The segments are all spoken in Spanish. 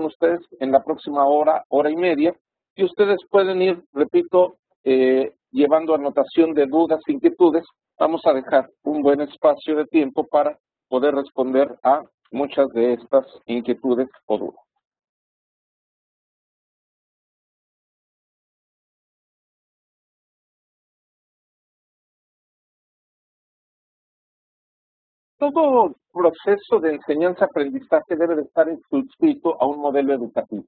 con ustedes en la próxima hora, hora y media, y ustedes pueden ir, repito, eh, llevando anotación de dudas, inquietudes. Vamos a dejar un buen espacio de tiempo para poder responder a muchas de estas inquietudes o dudas. Todo proceso de enseñanza-aprendizaje debe de estar inscrito a un modelo educativo.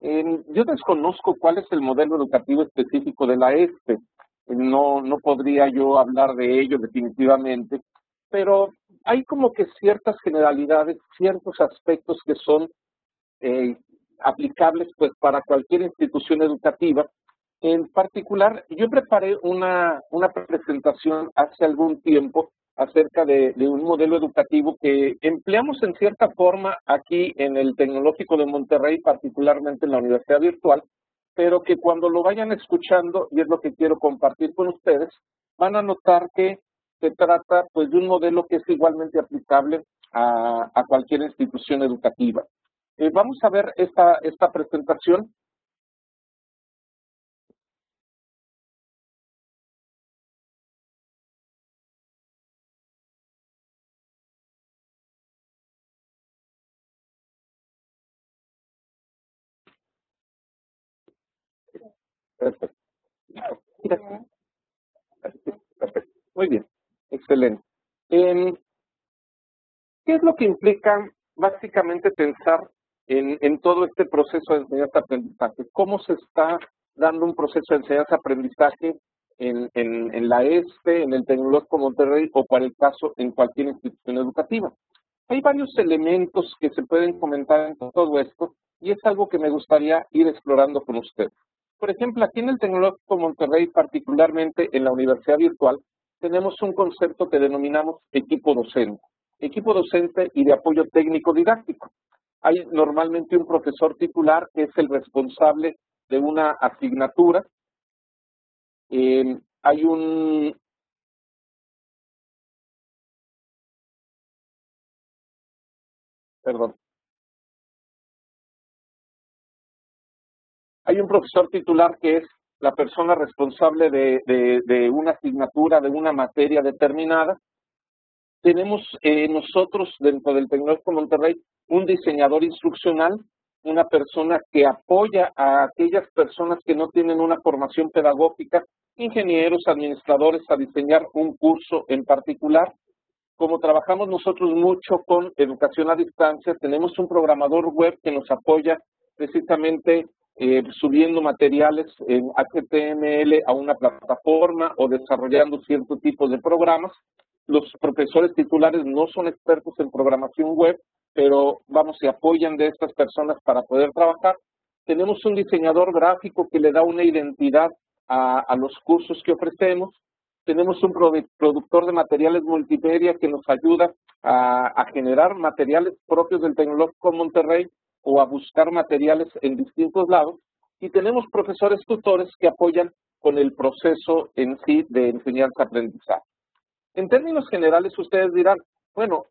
yo desconozco cuál es el modelo educativo específico de la ESPE. No, no podría yo hablar de ello definitivamente, pero hay como que ciertas generalidades, ciertos aspectos que son eh, aplicables pues para cualquier institución educativa. En particular, yo preparé una, una presentación hace algún tiempo acerca de, un modelo educativo que empleamos en cierta forma aquí en el Tecnológico de Monterrey, particularmente en la Universidad Virtual, pero que cuando lo vayan escuchando, y es lo que quiero compartir con ustedes, van a notar que se trata pues de un modelo que es igualmente aplicable a, cualquier institución educativa. Eh, vamos a ver esta, esta presentación Perfecto. Perfecto. Muy bien. Excelente. ¿Qué es lo que implica básicamente pensar en, todo este proceso de enseñanza-aprendizaje? ¿Cómo se está dando un proceso de enseñanza-aprendizaje en, en, la ESPE, en el Tecnológico Monterrey o para el caso en cualquier institución educativa? Hay varios elementos que se pueden comentar en todo esto y es algo que me gustaría ir explorando con ustedes. Por ejemplo, aquí en el Tecnológico Monterrey, particularmente en la Universidad Virtual, tenemos un concepto que denominamos equipo docente. Equipo docente y de apoyo técnico didáctico. Hay normalmente un profesor titular que es el responsable de una asignatura. Eh, hay un perdón, Hay un profesor titular que es la persona responsable de, una asignatura, de una materia determinada. Tenemos eh, nosotros dentro del Tecnológico Monterrey un diseñador instruccional, una persona que apoya a aquellas personas que no tienen una formación pedagógica, ingenieros, administradores, a diseñar un curso en particular. Como trabajamos nosotros mucho con educación a distancia, tenemos un programador web que nos apoya precisamente eh, subiendo materiales en HTML a una plataforma o desarrollando cierto tipo de programas. Los profesores titulares no son expertos en programación web, pero vamos, se apoyan de estas personas para poder trabajar. Tenemos un diseñador gráfico que le da una identidad a, los cursos que ofrecemos. Tenemos un productor de materiales multimedia que nos ayuda a, a generar materiales propios del Tecnológico Monterrey o a buscar materiales en distintos lados y tenemos profesores tutores que apoyan con el proceso en sí de enseñanza-aprendizaje. En términos generales, ustedes dirán, bueno,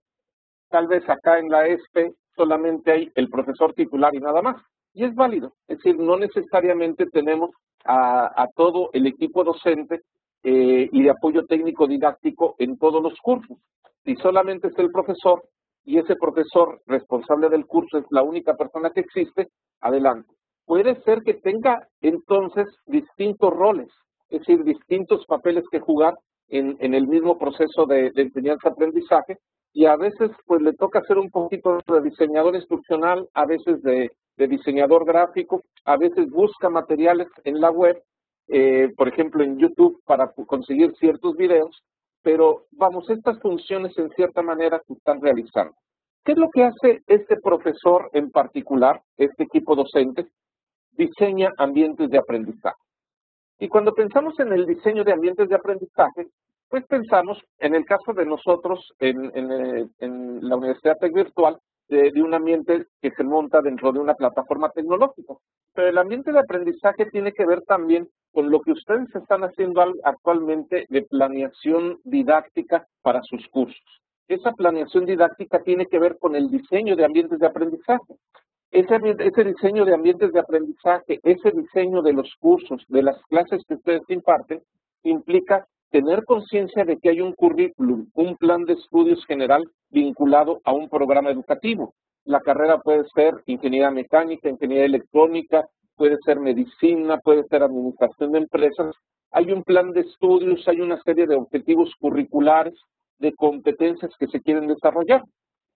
tal vez acá en la ESPE solamente hay el profesor titular y nada más. Y es válido, es decir, no necesariamente tenemos a, todo el equipo docente eh, y de apoyo técnico didáctico en todos los cursos. Si solamente es el profesor, y ese profesor responsable del curso es la única persona que existe, adelante. Puede ser que tenga entonces distintos roles, es decir, distintos papeles que jugar en, el mismo proceso de, enseñanza-aprendizaje y a veces pues le toca hacer un poquito de diseñador instruccional, a veces de, diseñador gráfico, a veces busca materiales en la web, eh, por ejemplo en YouTube para conseguir ciertos videos pero vamos, estas funciones en cierta manera se están realizando. ¿Qué es lo que hace este profesor en particular, este equipo docente? Diseña ambientes de aprendizaje. Y cuando pensamos en el diseño de ambientes de aprendizaje, pues pensamos, en el caso de nosotros en, en la Universidad Tech Virtual, de, un ambiente que se monta dentro de una plataforma tecnológica. Pero el ambiente de aprendizaje tiene que ver también con lo que ustedes están haciendo actualmente de planeación didáctica para sus cursos. Esa planeación didáctica tiene que ver con el diseño de ambientes de aprendizaje. ese, ese diseño de ambientes de aprendizaje, ese diseño de los cursos, de las clases que ustedes imparten, implica tener conciencia de que hay un currículum, un plan de estudios general vinculado a un programa educativo. La carrera puede ser ingeniería mecánica, ingeniería electrónica, puede ser medicina, puede ser administración de empresas. Hay un plan de estudios, hay una serie de objetivos curriculares, de competencias que se quieren desarrollar.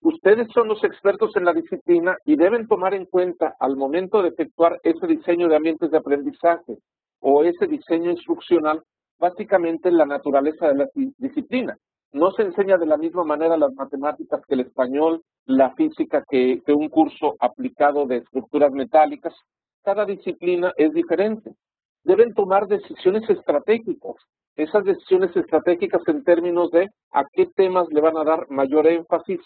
Ustedes son los expertos en la disciplina y deben tomar en cuenta al momento de efectuar ese diseño de ambientes de aprendizaje o ese diseño instruccional, básicamente la naturaleza de la disciplina. No se enseña de la misma manera las matemáticas que el español, la física que, un curso aplicado de estructuras metálicas. Cada disciplina es diferente. Deben tomar decisiones estratégicas. Esas decisiones estratégicas en términos de a qué temas le van a dar mayor énfasis,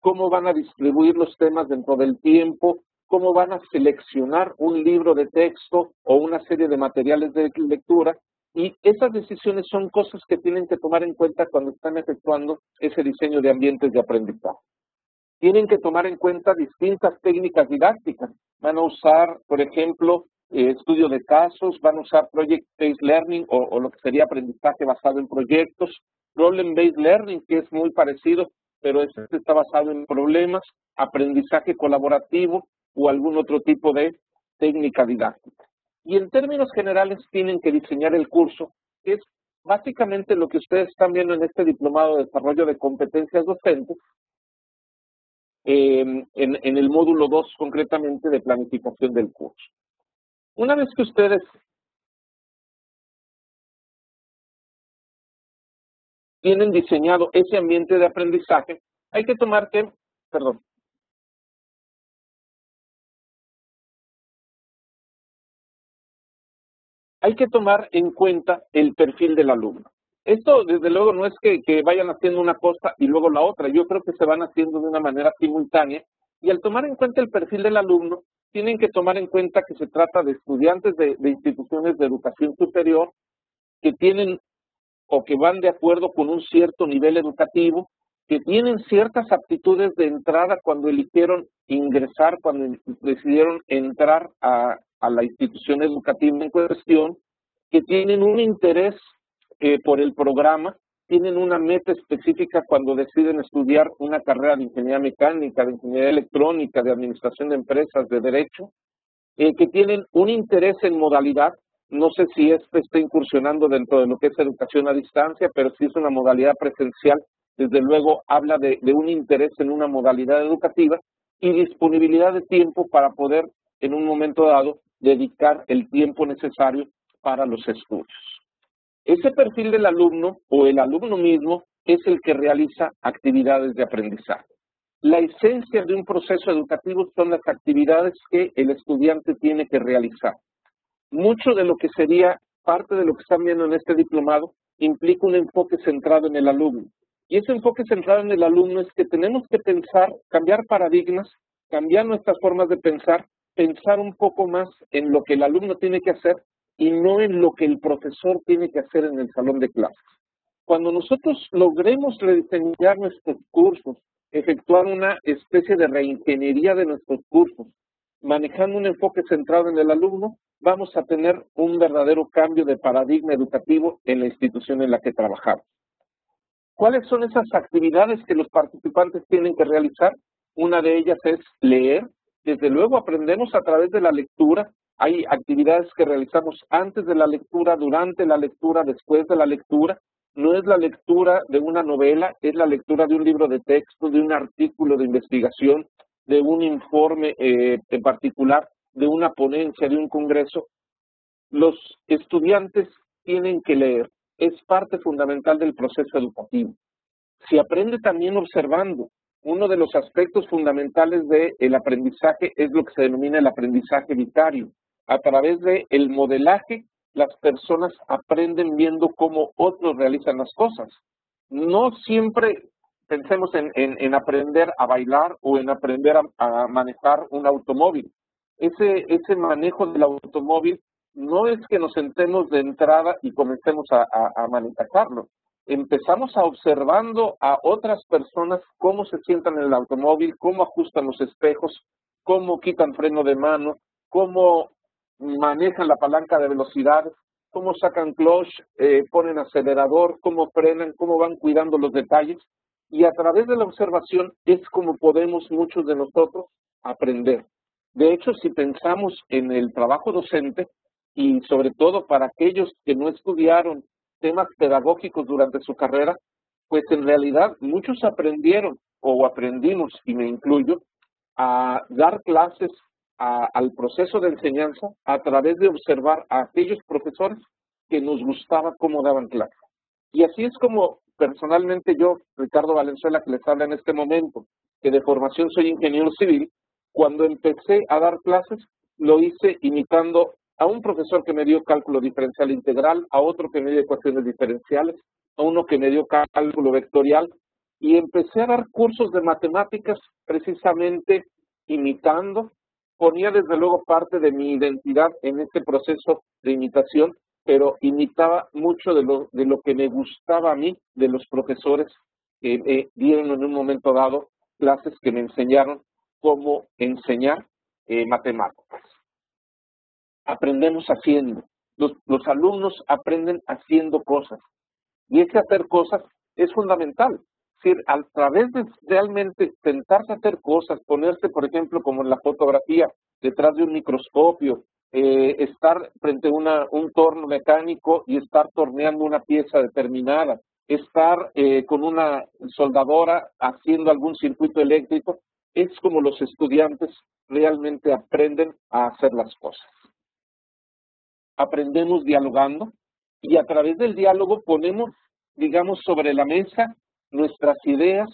cómo van a distribuir los temas dentro del tiempo, cómo van a seleccionar un libro de texto o una serie de materiales de lectura y esas decisiones son cosas que tienen que tomar en cuenta cuando están efectuando ese diseño de ambientes de aprendizaje. Tienen que tomar en cuenta distintas técnicas didácticas. Van a usar, por ejemplo, eh, estudio de casos, van a usar Project-Based Learning o, o, lo que sería aprendizaje basado en proyectos, Problem-Based Learning, que es muy parecido, pero este está basado en problemas, aprendizaje colaborativo o algún otro tipo de técnica didáctica. Y en términos generales tienen que diseñar el curso, que es básicamente lo que ustedes están viendo en este diplomado de desarrollo de competencias docentes, em, en, el módulo 2 concretamente de planificación del curso. Una vez que ustedes tienen diseñado ese ambiente de aprendizaje, hay que tomar que, perdón, hay que tomar en cuenta el perfil del alumno. Esto, desde luego, no es que, vayan haciendo una cosa y luego la otra. Yo creo que se van haciendo de una manera simultánea. Y al tomar en cuenta el perfil del alumno, tienen que tomar en cuenta que se trata de estudiantes de, instituciones de educación superior que tienen o que van de acuerdo con un cierto nivel educativo, que tienen ciertas aptitudes de entrada cuando eligieron ingresar, cuando decidieron entrar a la institución educativa en cuestión, que tienen un interés eh, por el programa, tienen una meta específica cuando deciden estudiar una carrera de ingeniería mecánica, de ingeniería electrónica, de administración de empresas, de derecho, eh, que tienen un interés en modalidad, no sé si este está incursionando dentro de lo que es educación a distancia, pero si es una modalidad presencial, desde luego habla de un interés en una modalidad educativa y disponibilidad de tiempo para poder en un momento dado dedicar el tiempo necesario para los estudios. Ese perfil del alumno o el alumno mismo es el que realiza actividades de aprendizaje. La esencia de un proceso educativo son las actividades que el estudiante tiene que realizar. Mucho de lo que sería parte de lo que están viendo en este diplomado implica un enfoque centrado en el alumno. Y ese enfoque centrado en el alumno es que tenemos que pensar, cambiar paradigmas, cambiar nuestras formas de pensar pensar un poco más en lo que el alumno tiene que hacer y no en lo que el profesor tiene que hacer en el salón de clases. Cuando nosotros logremos rediseñar nuestros cursos, efectuar una especie de reingeniería de nuestros cursos, manejando un enfoque centrado en el alumno, vamos a tener un verdadero cambio de paradigma educativo en la institución en la que trabajamos. ¿Cuáles son esas actividades que los participantes tienen que realizar? Una de ellas es leer, desde luego aprendemos a través de la lectura. Hay actividades que realizamos antes de la lectura, durante la lectura, después de la lectura. No es la lectura de una novela, es la lectura de un libro de texto, de un artículo de investigación, de un informe eh, en particular, de una ponencia, de un congreso. Los estudiantes tienen que leer, es parte fundamental del proceso educativo. Se aprende también observando, uno de los aspectos fundamentales del aprendizaje es lo que se denomina el aprendizaje vicario. A través del el modelaje, las personas aprenden viendo cómo otros realizan las cosas. No siempre pensemos en, aprender a bailar o en aprender a, manejar un automóvil. Ese, ese manejo del automóvil no es que nos sentemos de entrada y comencemos a, a manejarlo empezamos a observando a otras personas cómo se sientan en el automóvil, cómo ajustan los espejos, cómo quitan freno de mano, cómo manejan la palanca de velocidad, cómo sacan clutch, eh, ponen acelerador, cómo frenan, cómo van cuidando los detalles. Y a través de la observación es como podemos muchos de nosotros aprender. De hecho, si pensamos en el trabajo docente y sobre todo para aquellos que no estudiaron temas pedagógicos durante su carrera, pues en realidad muchos aprendieron o aprendimos, y me incluyo, a dar clases al proceso de enseñanza a través de observar a aquellos profesores que nos gustaba cómo daban clases. Y así es como personalmente yo, Ricardo Valenzuela, que les habla en este momento, que de formación soy ingeniero civil, cuando empecé a dar clases lo hice imitando a un profesor que me dio cálculo diferencial integral, a otro que me dio ecuaciones diferenciales, a uno que me dio cálculo vectorial, y empecé a dar cursos de matemáticas precisamente imitando ponía desde luego parte de mi identidad en este proceso de imitación, pero imitaba mucho de lo, de lo que me gustaba a mí de los profesores que me dieron en un momento dado clases que me enseñaron cómo enseñar eh, matemáticas. Aprendemos haciendo. Los, alumnos aprenden haciendo cosas. Y ese hacer cosas es fundamental decir, a través de realmente tentarse hacer cosas, ponerse, por ejemplo, como en la fotografía, detrás de un microscopio, eh, estar frente a una, un torno mecánico y estar torneando una pieza determinada, estar eh, con una soldadora haciendo algún circuito eléctrico, es como los estudiantes realmente aprenden a hacer las cosas. Aprendemos dialogando y a través del diálogo ponemos, digamos, sobre la mesa nuestras ideas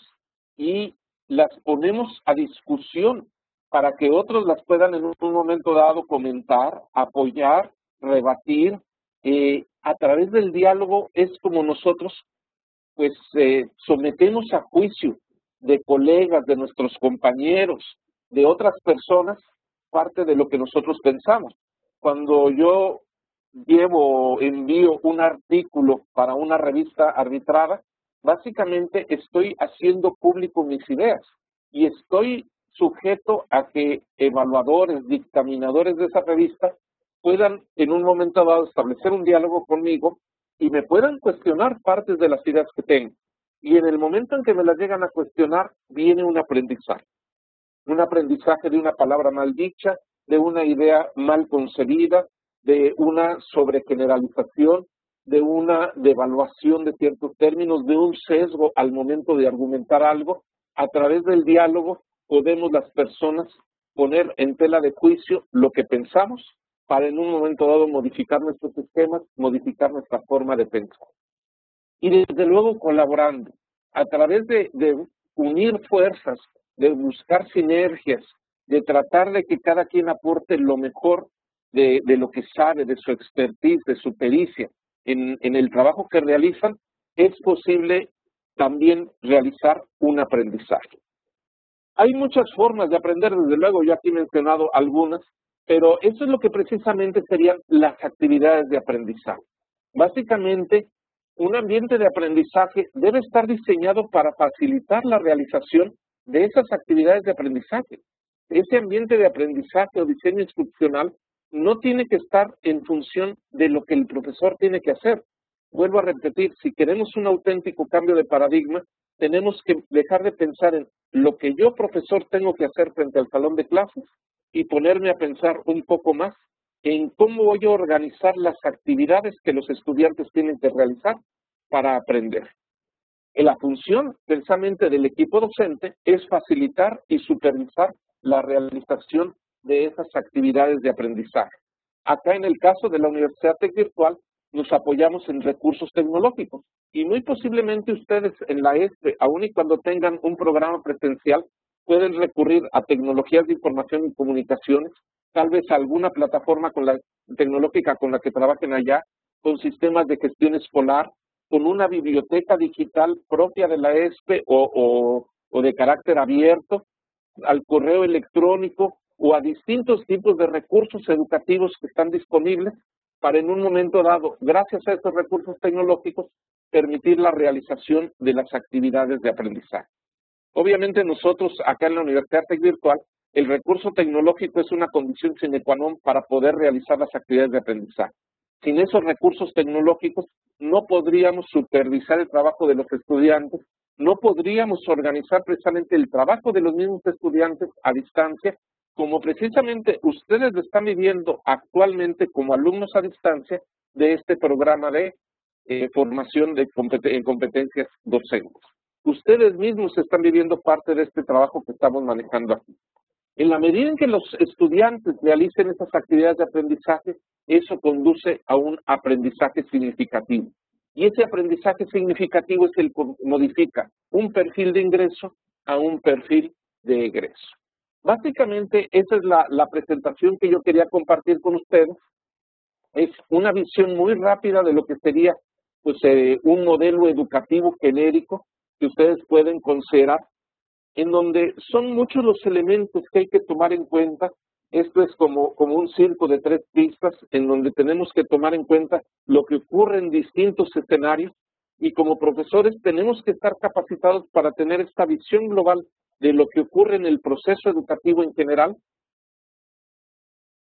y las ponemos a discusión para que otros las puedan en un momento dado comentar, apoyar, rebatir. Eh, a través del diálogo es como nosotros pues eh, sometemos a juicio de colegas, de nuestros compañeros, de otras personas, parte de lo que nosotros pensamos. Cuando yo llevo, envío un artículo para una revista arbitrada, básicamente estoy haciendo público mis ideas y estoy sujeto a que evaluadores, dictaminadores de esa revista puedan en un momento dado establecer un diálogo conmigo y me puedan cuestionar partes de las ideas que tengo. Y en el momento en que me las llegan a cuestionar, viene un aprendizaje. Un aprendizaje de una palabra mal dicha, de una idea mal concebida, de una sobregeneralización, de una devaluación de ciertos términos, de un sesgo al momento de argumentar algo. A través del diálogo podemos las personas poner en tela de juicio lo que pensamos para en un momento dado modificar nuestros sistemas, modificar nuestra forma de pensar. Y desde luego colaborando, a través de, unir fuerzas, de buscar sinergias, de tratar de que cada quien aporte lo mejor de, lo que sabe, de su expertise, de su pericia, en, el trabajo que realizan, es posible también realizar un aprendizaje. Hay muchas formas de aprender, desde luego, yo aquí he mencionado algunas, pero eso es lo que precisamente serían las actividades de aprendizaje. Básicamente, un ambiente de aprendizaje debe estar diseñado para facilitar la realización de esas actividades de aprendizaje. Ese ambiente de aprendizaje o diseño instruccional no tiene que estar en función de lo que el profesor tiene que hacer. Vuelvo a repetir, si queremos un auténtico cambio de paradigma, tenemos que dejar de pensar en lo que yo, profesor, tengo que hacer frente al salón de clases y ponerme a pensar un poco más en cómo voy a organizar las actividades que los estudiantes tienen que realizar para aprender. La función, precisamente, del equipo docente es facilitar y supervisar la realización de esas actividades de aprendizaje. Acá en el caso de la Universidad Tech Virtual, nos apoyamos en recursos tecnológicos y muy posiblemente ustedes en la ESPE, aun y cuando tengan un programa presencial, pueden recurrir a tecnologías de información y comunicaciones, tal vez a alguna plataforma tecnológica con la que trabajen allá, con sistemas de gestión escolar, con una biblioteca digital propia de la ESPE o, o de carácter abierto, al correo electrónico o a distintos tipos de recursos educativos que están disponibles para en un momento dado, gracias a estos recursos tecnológicos, permitir la realización de las actividades de aprendizaje. Obviamente nosotros acá en la Universidad Tech Virtual el recurso tecnológico es una condición sine qua non para poder realizar las actividades de aprendizaje. Sin esos recursos tecnológicos no podríamos supervisar el trabajo de los estudiantes, no podríamos organizar precisamente el trabajo de los mismos estudiantes a distancia, como precisamente ustedes lo están viviendo actualmente como alumnos a distancia de este programa de eh, formación de en competencias docentes. Ustedes mismos están viviendo parte de este trabajo que estamos manejando aquí. En la medida en que los estudiantes realicen esas actividades de aprendizaje, eso conduce a un aprendizaje significativo. Y ese aprendizaje significativo es el que modifica un perfil de ingreso a un perfil de egreso. Básicamente, esa es la, presentación que yo quería compartir con ustedes. Es una visión muy rápida de lo que sería pues, eh, un modelo educativo genérico que ustedes pueden considerar, en donde son muchos los elementos que hay que tomar en cuenta esto es como, como un circo de tres pistas en donde tenemos que tomar en cuenta lo que ocurre en distintos escenarios y como profesores tenemos que estar capacitados para tener esta visión global de lo que ocurre en el proceso educativo en general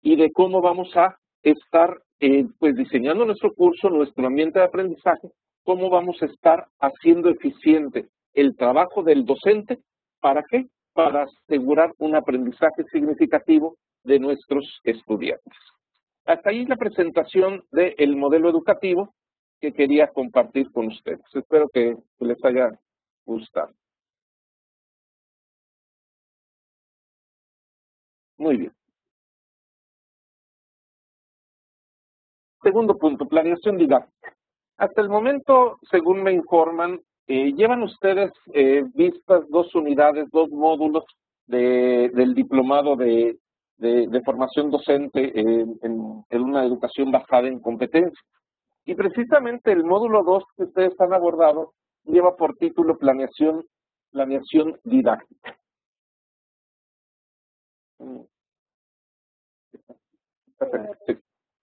y de cómo vamos a estar eh, pues diseñando nuestro curso, nuestro ambiente de aprendizaje, cómo vamos a estar haciendo eficiente el trabajo del docente, ¿para qué? para asegurar un aprendizaje significativo de nuestros estudiantes. Hasta ahí la presentación del modelo educativo que quería compartir con ustedes. Espero que les haya gustado. Muy bien. Segundo punto, planeación didáctica. Hasta el momento, según me informan, eh, llevan ustedes eh, vistas dos unidades, dos módulos del diplomado de, formación docente en, una educación basada en competencias. Y precisamente el módulo 2 que ustedes han abordado lleva por título planeación, planeación didáctica.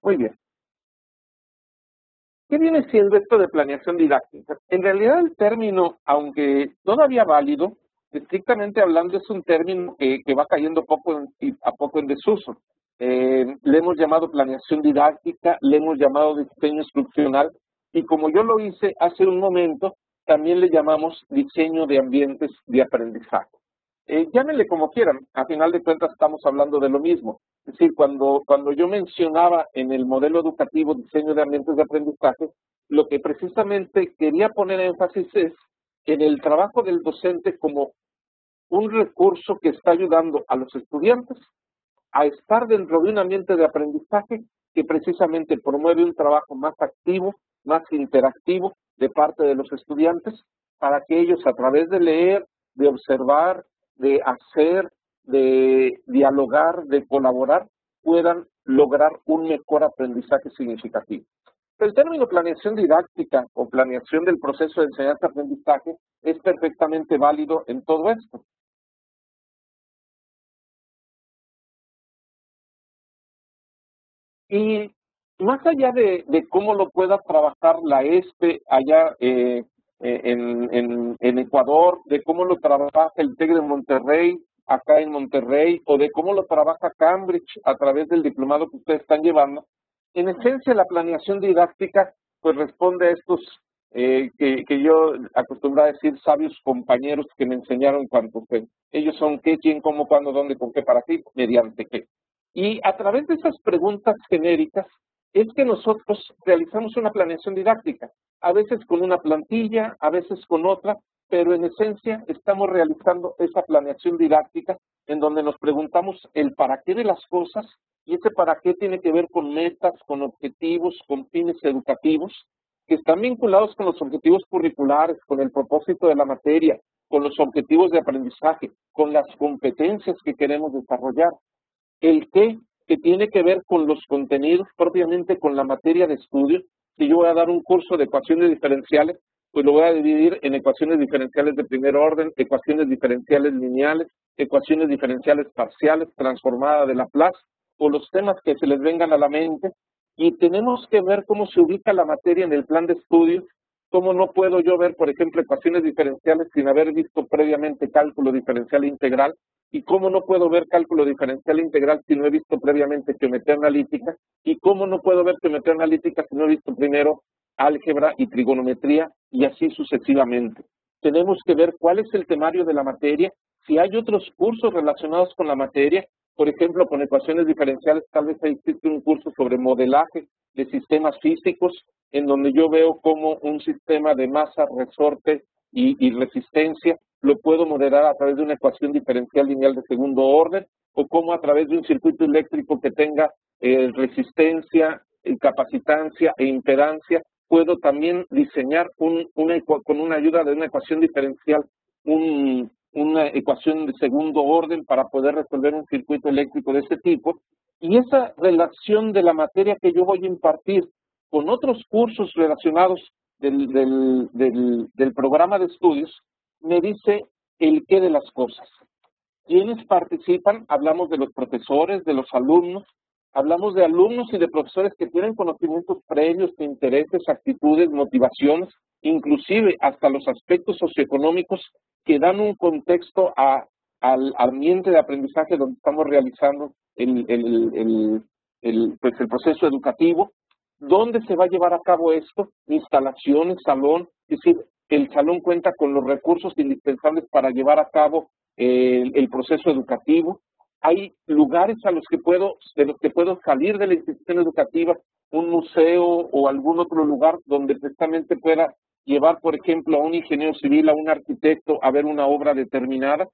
Muy bien. ¿Qué viene siendo esto de planeación didáctica? En realidad el término, aunque todavía válido, estrictamente hablando es un término que, va cayendo poco a poco en desuso. Eh, le hemos llamado planeación didáctica, le hemos llamado diseño instruccional y como yo lo hice hace un momento, también le llamamos diseño de ambientes de aprendizaje. Eh, llámenle como quieran, a final de cuentas estamos hablando de lo mismo. Es decir, cuando, cuando yo mencionaba en el modelo educativo diseño de ambientes de aprendizaje, lo que precisamente quería poner énfasis es en el trabajo del docente como un recurso que está ayudando a los estudiantes a estar dentro de un ambiente de aprendizaje que precisamente promueve un trabajo más activo, más interactivo de parte de los estudiantes para que ellos a través de leer, de observar, de hacer, de dialogar, de colaborar, puedan lograr un mejor aprendizaje significativo. El término planeación didáctica o planeación del proceso de enseñanza-aprendizaje es perfectamente válido en todo esto. Y más allá de, cómo lo pueda trabajar la ESPE allá eh, en, en, Ecuador, de cómo lo trabaja el TEC de Monterrey, acá en Monterrey, o de cómo lo trabaja Cambridge a través del diplomado que ustedes están llevando. En esencia, la planeación didáctica pues responde a estos eh, que, que, yo acostumbro a decir sabios compañeros que me enseñaron cuánto fue. Ellos son qué, quién, cómo, cuándo, dónde, con qué, para qué, mediante qué. Y a través de esas preguntas genéricas es que nosotros realizamos una planeación didáctica a veces con una plantilla, a veces con otra, pero en esencia estamos realizando esa planeación didáctica en donde nos preguntamos el para qué de las cosas y ese para qué tiene que ver con metas, con objetivos, con fines educativos que están vinculados con los objetivos curriculares, con el propósito de la materia, con los objetivos de aprendizaje, con las competencias que queremos desarrollar. El qué, que tiene que ver con los contenidos, propiamente con la materia de estudio, si yo voy a dar un curso de ecuaciones diferenciales, pues lo voy a dividir en ecuaciones diferenciales de primer orden, ecuaciones diferenciales lineales, ecuaciones diferenciales parciales, transformada de Laplace, o los temas que se les vengan a la mente, y tenemos que ver cómo se ubica la materia en el plan de estudio ¿Cómo no puedo yo ver, por ejemplo, ecuaciones diferenciales sin haber visto previamente cálculo diferencial integral? ¿Y cómo no puedo ver cálculo diferencial integral si no he visto previamente geometría analítica? ¿Y cómo no puedo ver geometría analítica si no he visto primero álgebra y trigonometría y así sucesivamente? Tenemos que ver cuál es el temario de la materia, si hay otros cursos relacionados con la materia, por ejemplo, con ecuaciones diferenciales, tal vez existe un curso sobre modelaje de sistemas físicos, en donde yo veo cómo un sistema de masa, resorte y, resistencia lo puedo modelar a través de una ecuación diferencial lineal de segundo orden, o cómo a través de un circuito eléctrico que tenga eh, resistencia, eh, capacitancia e impedancia, puedo también diseñar un, una, con una ayuda de una ecuación diferencial un, una ecuación de segundo orden para poder resolver un circuito eléctrico de ese tipo. Y esa relación de la materia que yo voy a impartir con otros cursos relacionados del, del, del, programa de estudios me dice el qué de las cosas. ¿Quiénes participan? Hablamos de los profesores, de los alumnos, hablamos de alumnos y de profesores que tienen conocimientos previos, intereses, actitudes, motivaciones, inclusive hasta los aspectos socioeconómicos que dan un contexto al ambiente de aprendizaje donde estamos realizando el, el, el, pues el proceso educativo. ¿Dónde se va a llevar a cabo esto? Instalaciones, salón, es decir, el salón cuenta con los recursos indispensables para llevar a cabo el, el proceso educativo. Hay lugares a los que puedo, de los que puedo salir de la institución educativa, un museo o algún otro lugar donde precisamente pueda llevar, por ejemplo, a un ingeniero civil, a un arquitecto a ver una obra determinada.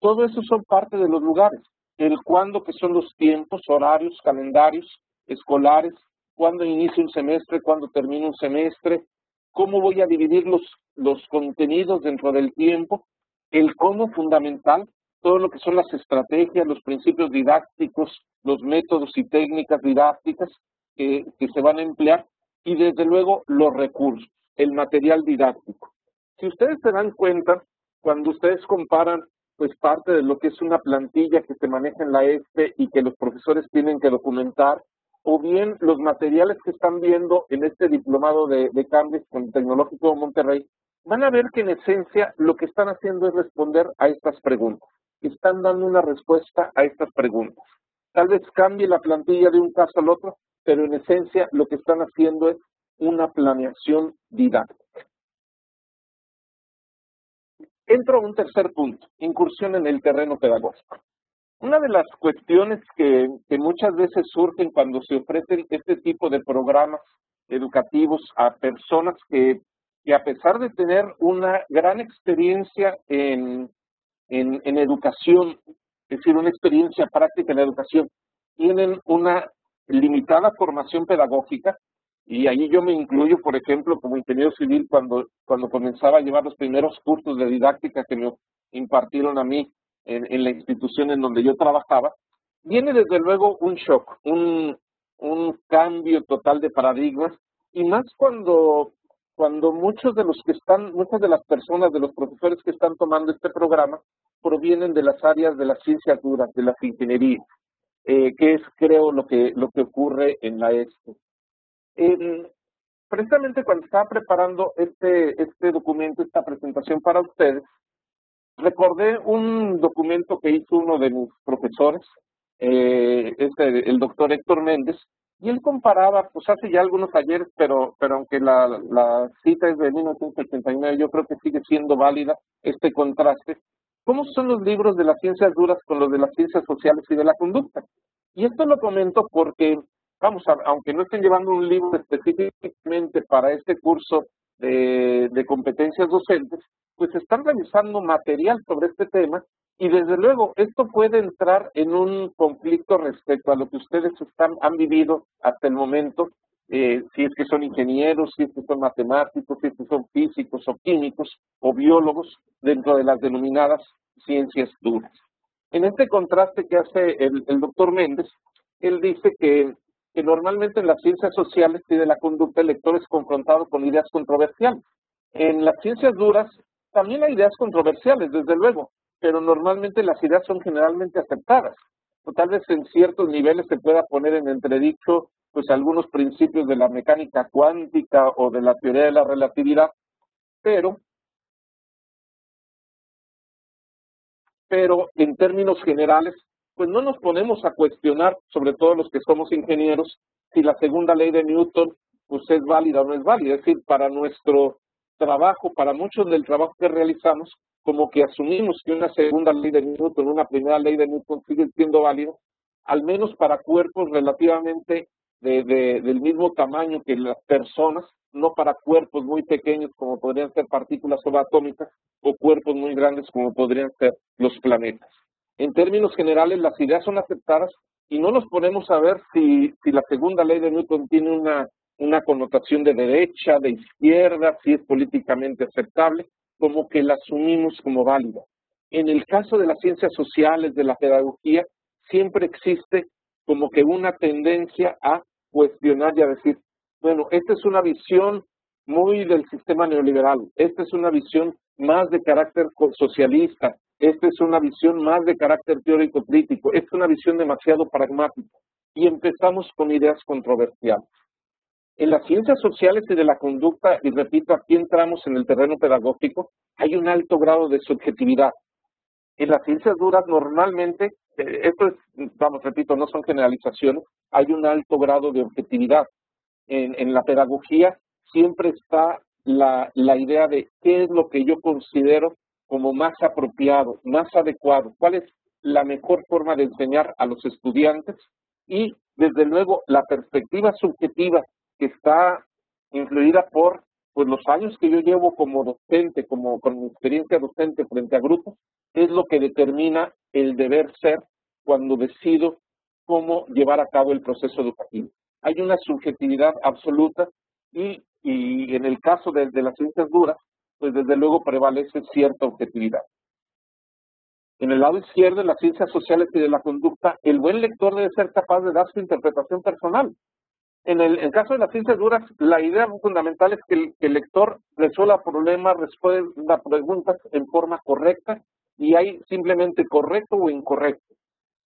Todo eso son parte de los lugares. El cuándo, que son los tiempos, horarios, calendarios escolares, cuándo inicia un semestre, cuándo termina un semestre, cómo voy a dividir los, los contenidos dentro del tiempo, el cómo fundamental, todo lo que son las estrategias, los principios didácticos, los métodos y técnicas didácticas que, se van a emplear y desde luego los recursos el material didáctico. Si ustedes se dan cuenta, cuando ustedes comparan pues parte de lo que es una plantilla que se maneja en la ESPE y que los profesores tienen que documentar, o bien los materiales que están viendo en este diplomado de, de con el Tecnológico de Monterrey, van a ver que en esencia lo que están haciendo es responder a estas preguntas. Están dando una respuesta a estas preguntas. Tal vez cambie la plantilla de un caso al otro, pero en esencia lo que están haciendo es una planeación didáctica. Entro a un tercer punto, incursión en el terreno pedagógico. Una de las cuestiones que, muchas veces surgen cuando se ofrecen este tipo de programas educativos a personas que, que a pesar de tener una gran experiencia en, en, en educación, es decir, una experiencia práctica en la educación, tienen una limitada formación pedagógica, y ahí yo me incluyo, por ejemplo, como ingeniero civil, cuando, cuando comenzaba a llevar los primeros cursos de didáctica que me impartieron a mí en, la institución en donde yo trabajaba, viene desde luego un shock, un, un cambio total de paradigmas, y más cuando, cuando muchos de los que están, muchas de las personas, de los profesores que están tomando este programa, provienen de las áreas de las ciencias duras, de las ingenierías, eh, que es creo lo que, lo que ocurre en la ESPE precisamente cuando estaba preparando este, este documento, esta presentación para ustedes, recordé un documento que hizo uno de mis profesores, eh, este, el doctor Héctor Méndez, y él comparaba, pues hace ya algunos ayeres, pero, pero aunque la, la cita es de 1989, yo creo que sigue siendo válida este contraste, cómo son los libros de las ciencias duras con los de las ciencias sociales y de la conducta. Y esto lo comento porque vamos, a, aunque no estén llevando un libro específicamente para este curso de, de competencias docentes, pues están realizando material sobre este tema y desde luego esto puede entrar en un conflicto respecto a lo que ustedes están, han vivido hasta el momento, eh, si es que son ingenieros, si es que son matemáticos, si es que son físicos o químicos o biólogos dentro de las denominadas ciencias duras. En este contraste que hace el, el doctor Méndez, él dice que que normalmente en las ciencias sociales tiene la conducta el lector es confrontado con ideas controversiales. En las ciencias duras también hay ideas controversiales, desde luego, pero normalmente las ideas son generalmente aceptadas. O tal vez en ciertos niveles se pueda poner en entredicho pues algunos principios de la mecánica cuántica o de la teoría de la relatividad, pero pero en términos generales, pues no nos ponemos a cuestionar, sobre todo los que somos ingenieros, si la segunda ley de Newton pues es válida o no es válida. Es decir, para nuestro trabajo, para muchos del trabajo que realizamos, como que asumimos que una segunda ley de Newton, una primera ley de Newton sigue siendo válida, al menos para cuerpos relativamente de, del mismo tamaño que las personas, no para cuerpos muy pequeños como podrían ser partículas subatómicas o cuerpos muy grandes como podrían ser los planetas. En términos generales, las ideas son aceptadas y no nos ponemos a ver si, la segunda ley de Newton tiene una connotación de derecha, de izquierda, si es políticamente aceptable, como que la asumimos como válida. En el caso de las ciencias sociales, de la pedagogía, siempre existe como que una tendencia a cuestionar y a decir, bueno, esta es una visión muy del sistema neoliberal, esta es una visión más de carácter socialista, esta es una visión más de carácter teórico crítico, esta es una visión demasiado pragmática y empezamos con ideas controversiales. En las ciencias sociales y de la conducta, y repito, aquí entramos en el terreno pedagógico, hay un alto grado de subjetividad. En las ciencias duras normalmente, eh, esto es, vamos, repito, no son generalizaciones, hay un alto grado de objetividad. En, en la pedagogía siempre está la, la idea de qué es lo que yo considero como más apropiado, más adecuado, cuál es la mejor forma de enseñar a los estudiantes y, desde luego, la perspectiva subjetiva que está influida por pues, los años que yo llevo como docente, como con mi experiencia docente frente a grupos, es lo que determina el deber ser cuando decido cómo llevar a cabo el proceso educativo. Hay una subjetividad absoluta y, en el caso de, de las ciencias duras, pues desde luego prevalece cierta objetividad. En el lado izquierdo, en las ciencias sociales y de la conducta, el buen lector debe ser capaz de dar su interpretación personal. En el, caso de las ciencias duras, la idea fundamental es que el, lector resuelva problemas, responda preguntas en forma correcta y hay simplemente correcto o incorrecto.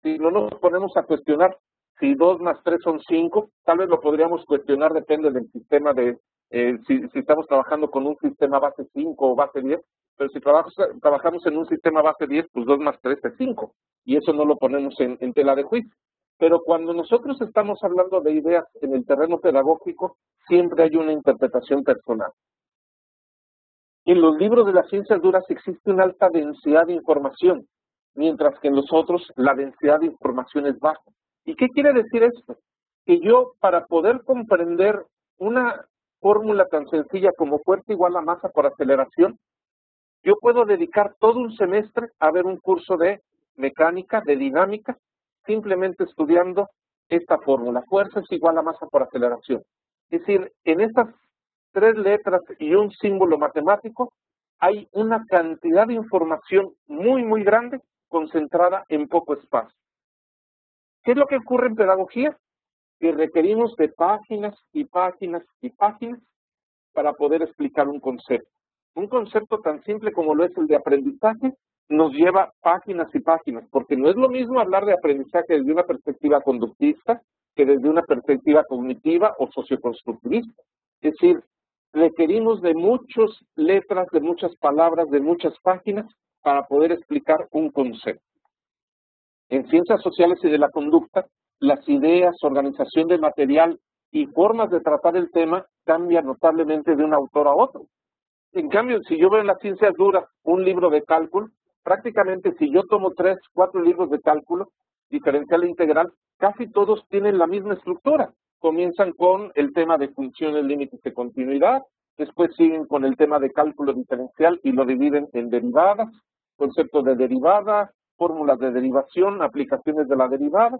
Si no nos ponemos a cuestionar si dos más tres son cinco, tal vez lo podríamos cuestionar, depende del sistema de, eh, si, estamos trabajando con un sistema base 5 o base 10, pero si trabajamos en un sistema base 10, pues dos más tres es cinco, y eso no lo ponemos en tela de juicio. Pero cuando nosotros estamos hablando de ideas en el terreno pedagógico, siempre hay una interpretación personal. En los libros de las ciencias duras existe una alta densidad de información, mientras que en los otros la densidad de información es baja. ¿Y qué quiere decir esto? Que yo, para poder comprender una fórmula tan sencilla como fuerza igual a masa por aceleración, yo puedo dedicar todo un semestre a ver un curso de mecánica, de dinámica, simplemente estudiando esta fórmula. Fuerza es igual a masa por aceleración. Es decir, en estas tres letras y un símbolo matemático hay una cantidad de información muy, muy grande concentrada en poco espacio. ¿Qué es lo que ocurre en pedagogía? Que requerimos de páginas y páginas y páginas para poder explicar un concepto. Un concepto tan simple como lo es el de aprendizaje nos lleva páginas y páginas, porque no es lo mismo hablar de aprendizaje desde una perspectiva conductista que desde una perspectiva cognitiva o socioconstructivista. Es decir, requerimos de muchas letras, de muchas palabras, de muchas páginas para poder explicar un concepto. En ciencias sociales y de la conducta, las ideas, organización de material y formas de tratar el tema cambian notablemente de un autor a otro. En cambio, si yo veo en las ciencias duras un libro de cálculo, prácticamente si yo tomo tres, cuatro libros de cálculo, diferencial e integral, casi todos tienen la misma estructura. Comienzan con el tema de funciones, límites de continuidad, después siguen con el tema de cálculo diferencial y lo dividen en derivadas, conceptos de derivada, fórmulas de derivación, aplicaciones de la derivada.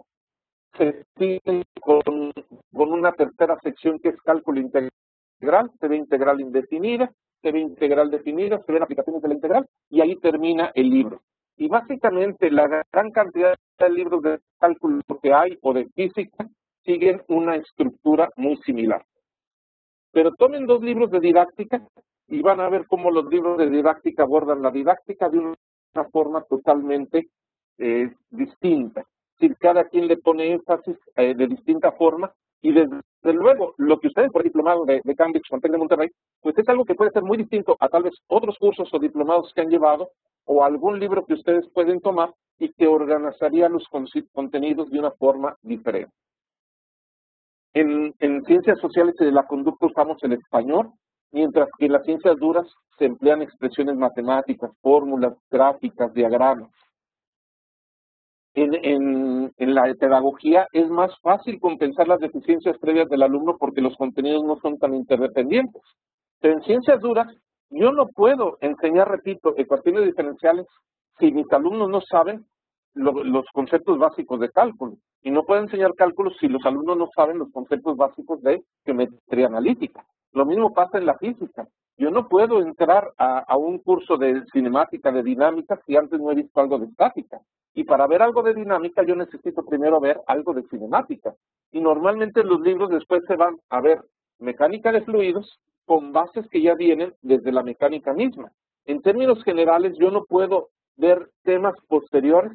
Se siguen con, con una tercera sección que es cálculo integral, se ve integral indefinida, se ve integral definida, se ven aplicaciones de la integral y ahí termina el libro. Y básicamente la gran cantidad de libros de cálculo que hay o de física siguen una estructura muy similar. Pero tomen dos libros de didáctica y van a ver cómo los libros de didáctica abordan la didáctica de una forma totalmente eh, distinta. Decir, cada quien le pone énfasis eh, de distinta forma y desde luego, lo que ustedes por diplomado de, de Cambridge de Monterrey, pues es algo que puede ser muy distinto a tal vez otros cursos o diplomados que han llevado o algún libro que ustedes pueden tomar y que organizaría los contenidos de una forma diferente. En, en ciencias sociales y de la conducta usamos el español, mientras que en las ciencias duras se emplean expresiones matemáticas, fórmulas, gráficas, diagramas. En, en, la pedagogía es más fácil compensar las deficiencias previas del alumno porque los contenidos no son tan interdependientes. Pero en ciencias duras, yo no puedo enseñar, repito, ecuaciones diferenciales si mis alumnos no saben los conceptos básicos de cálculo. Y no puedo enseñar cálculos si los alumnos no saben los conceptos básicos de geometría analítica. Lo mismo pasa en la física. Yo no puedo entrar a, un curso de cinemática, de dinámica, si antes no he visto algo de estática. Y para ver algo de dinámica yo necesito primero ver algo de cinemática. Y normalmente los libros después se van a ver mecánica de fluidos con bases que ya vienen desde la mecánica misma. En términos generales yo no puedo ver temas posteriores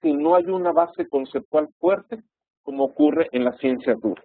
si no hay una base conceptual fuerte como ocurre en las ciencias duras.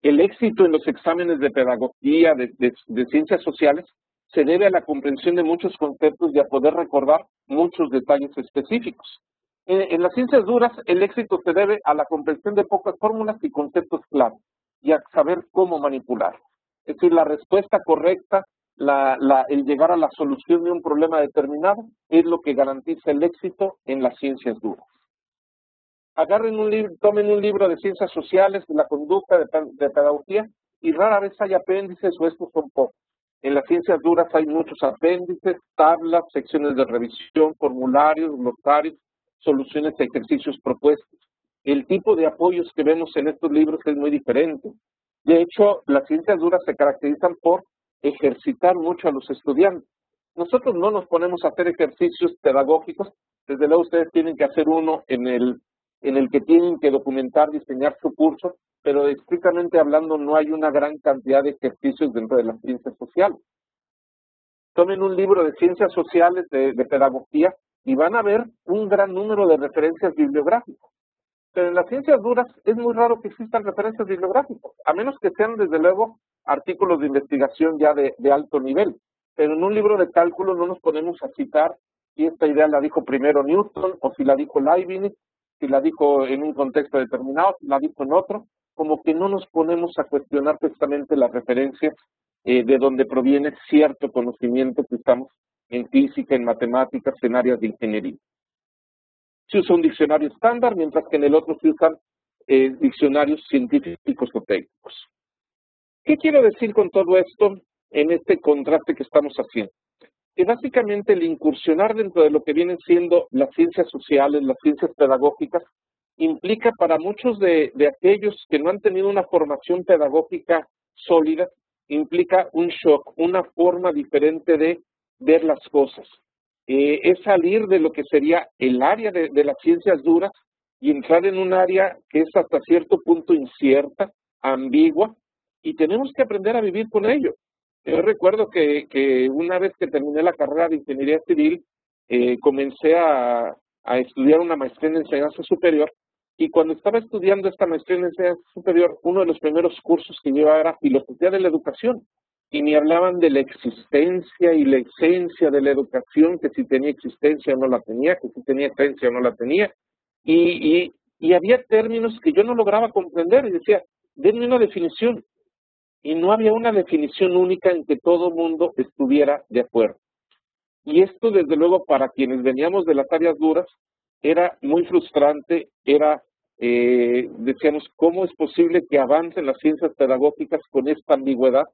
El éxito en los exámenes de pedagogía, de, ciencias sociales, se debe a la comprensión de muchos conceptos y a poder recordar muchos detalles específicos. En, las ciencias duras, el éxito se debe a la comprensión de pocas fórmulas y conceptos claros y a saber cómo manipular. Es decir, la respuesta correcta, el llegar a la solución de un problema determinado es lo que garantiza el éxito en las ciencias duras agarren un libro, tomen un libro de ciencias sociales, de la conducta, de, pedagogía, y rara vez hay apéndices o estos son pocos. En las ciencias duras hay muchos apéndices, tablas, secciones de revisión, formularios, glosarios, soluciones de ejercicios propuestos. El tipo de apoyos que vemos en estos libros es muy diferente. De hecho, las ciencias duras se caracterizan por ejercitar mucho a los estudiantes. Nosotros no nos ponemos a hacer ejercicios pedagógicos, desde luego ustedes tienen que hacer uno en el en el que tienen que documentar, diseñar su curso, pero estrictamente hablando no hay una gran cantidad de ejercicios dentro de las ciencias sociales. Tomen un libro de ciencias sociales, de, pedagogía, y van a ver un gran número de referencias bibliográficas. Pero en las ciencias duras es muy raro que existan referencias bibliográficas, a menos que sean desde luego artículos de investigación ya de, alto nivel. Pero en un libro de cálculo no nos ponemos a citar si esta idea la dijo primero Newton o si la dijo Leibniz si la dijo en un contexto determinado, la dijo en otro, como que no nos ponemos a cuestionar precisamente las referencias eh, de donde proviene cierto conocimiento que estamos en física, en matemáticas, en áreas de ingeniería. Se usa un diccionario estándar, mientras que en el otro se usan eh, diccionarios científicos o técnicos. ¿Qué quiero decir con todo esto en este contraste que estamos haciendo? Que básicamente el incursionar dentro de lo que vienen siendo las ciencias sociales, las ciencias pedagógicas, implica para muchos de, aquellos que no han tenido una formación pedagógica sólida, implica un shock, una forma diferente de ver las cosas. Eh, es salir de lo que sería el área de, de las ciencias duras y entrar en un área que es hasta cierto punto incierta, ambigua, y tenemos que aprender a vivir con ello. Yo recuerdo que, una vez que terminé la carrera de ingeniería civil, eh, comencé a, a estudiar una maestría en enseñanza superior y cuando estaba estudiando esta maestría en enseñanza superior, uno de los primeros cursos que llevaba era filosofía de la educación y me hablaban de la existencia y la esencia de la educación, que si tenía existencia o no la tenía, que si tenía esencia o no la tenía, y, y, y había términos que yo no lograba comprender y decía, denme una definición, y no había una definición única en que todo mundo estuviera de acuerdo. Y esto, desde luego, para quienes veníamos de las áreas duras, era muy frustrante, era, eh, decíamos, ¿cómo es posible que avancen las ciencias pedagógicas con esta ambigüedad?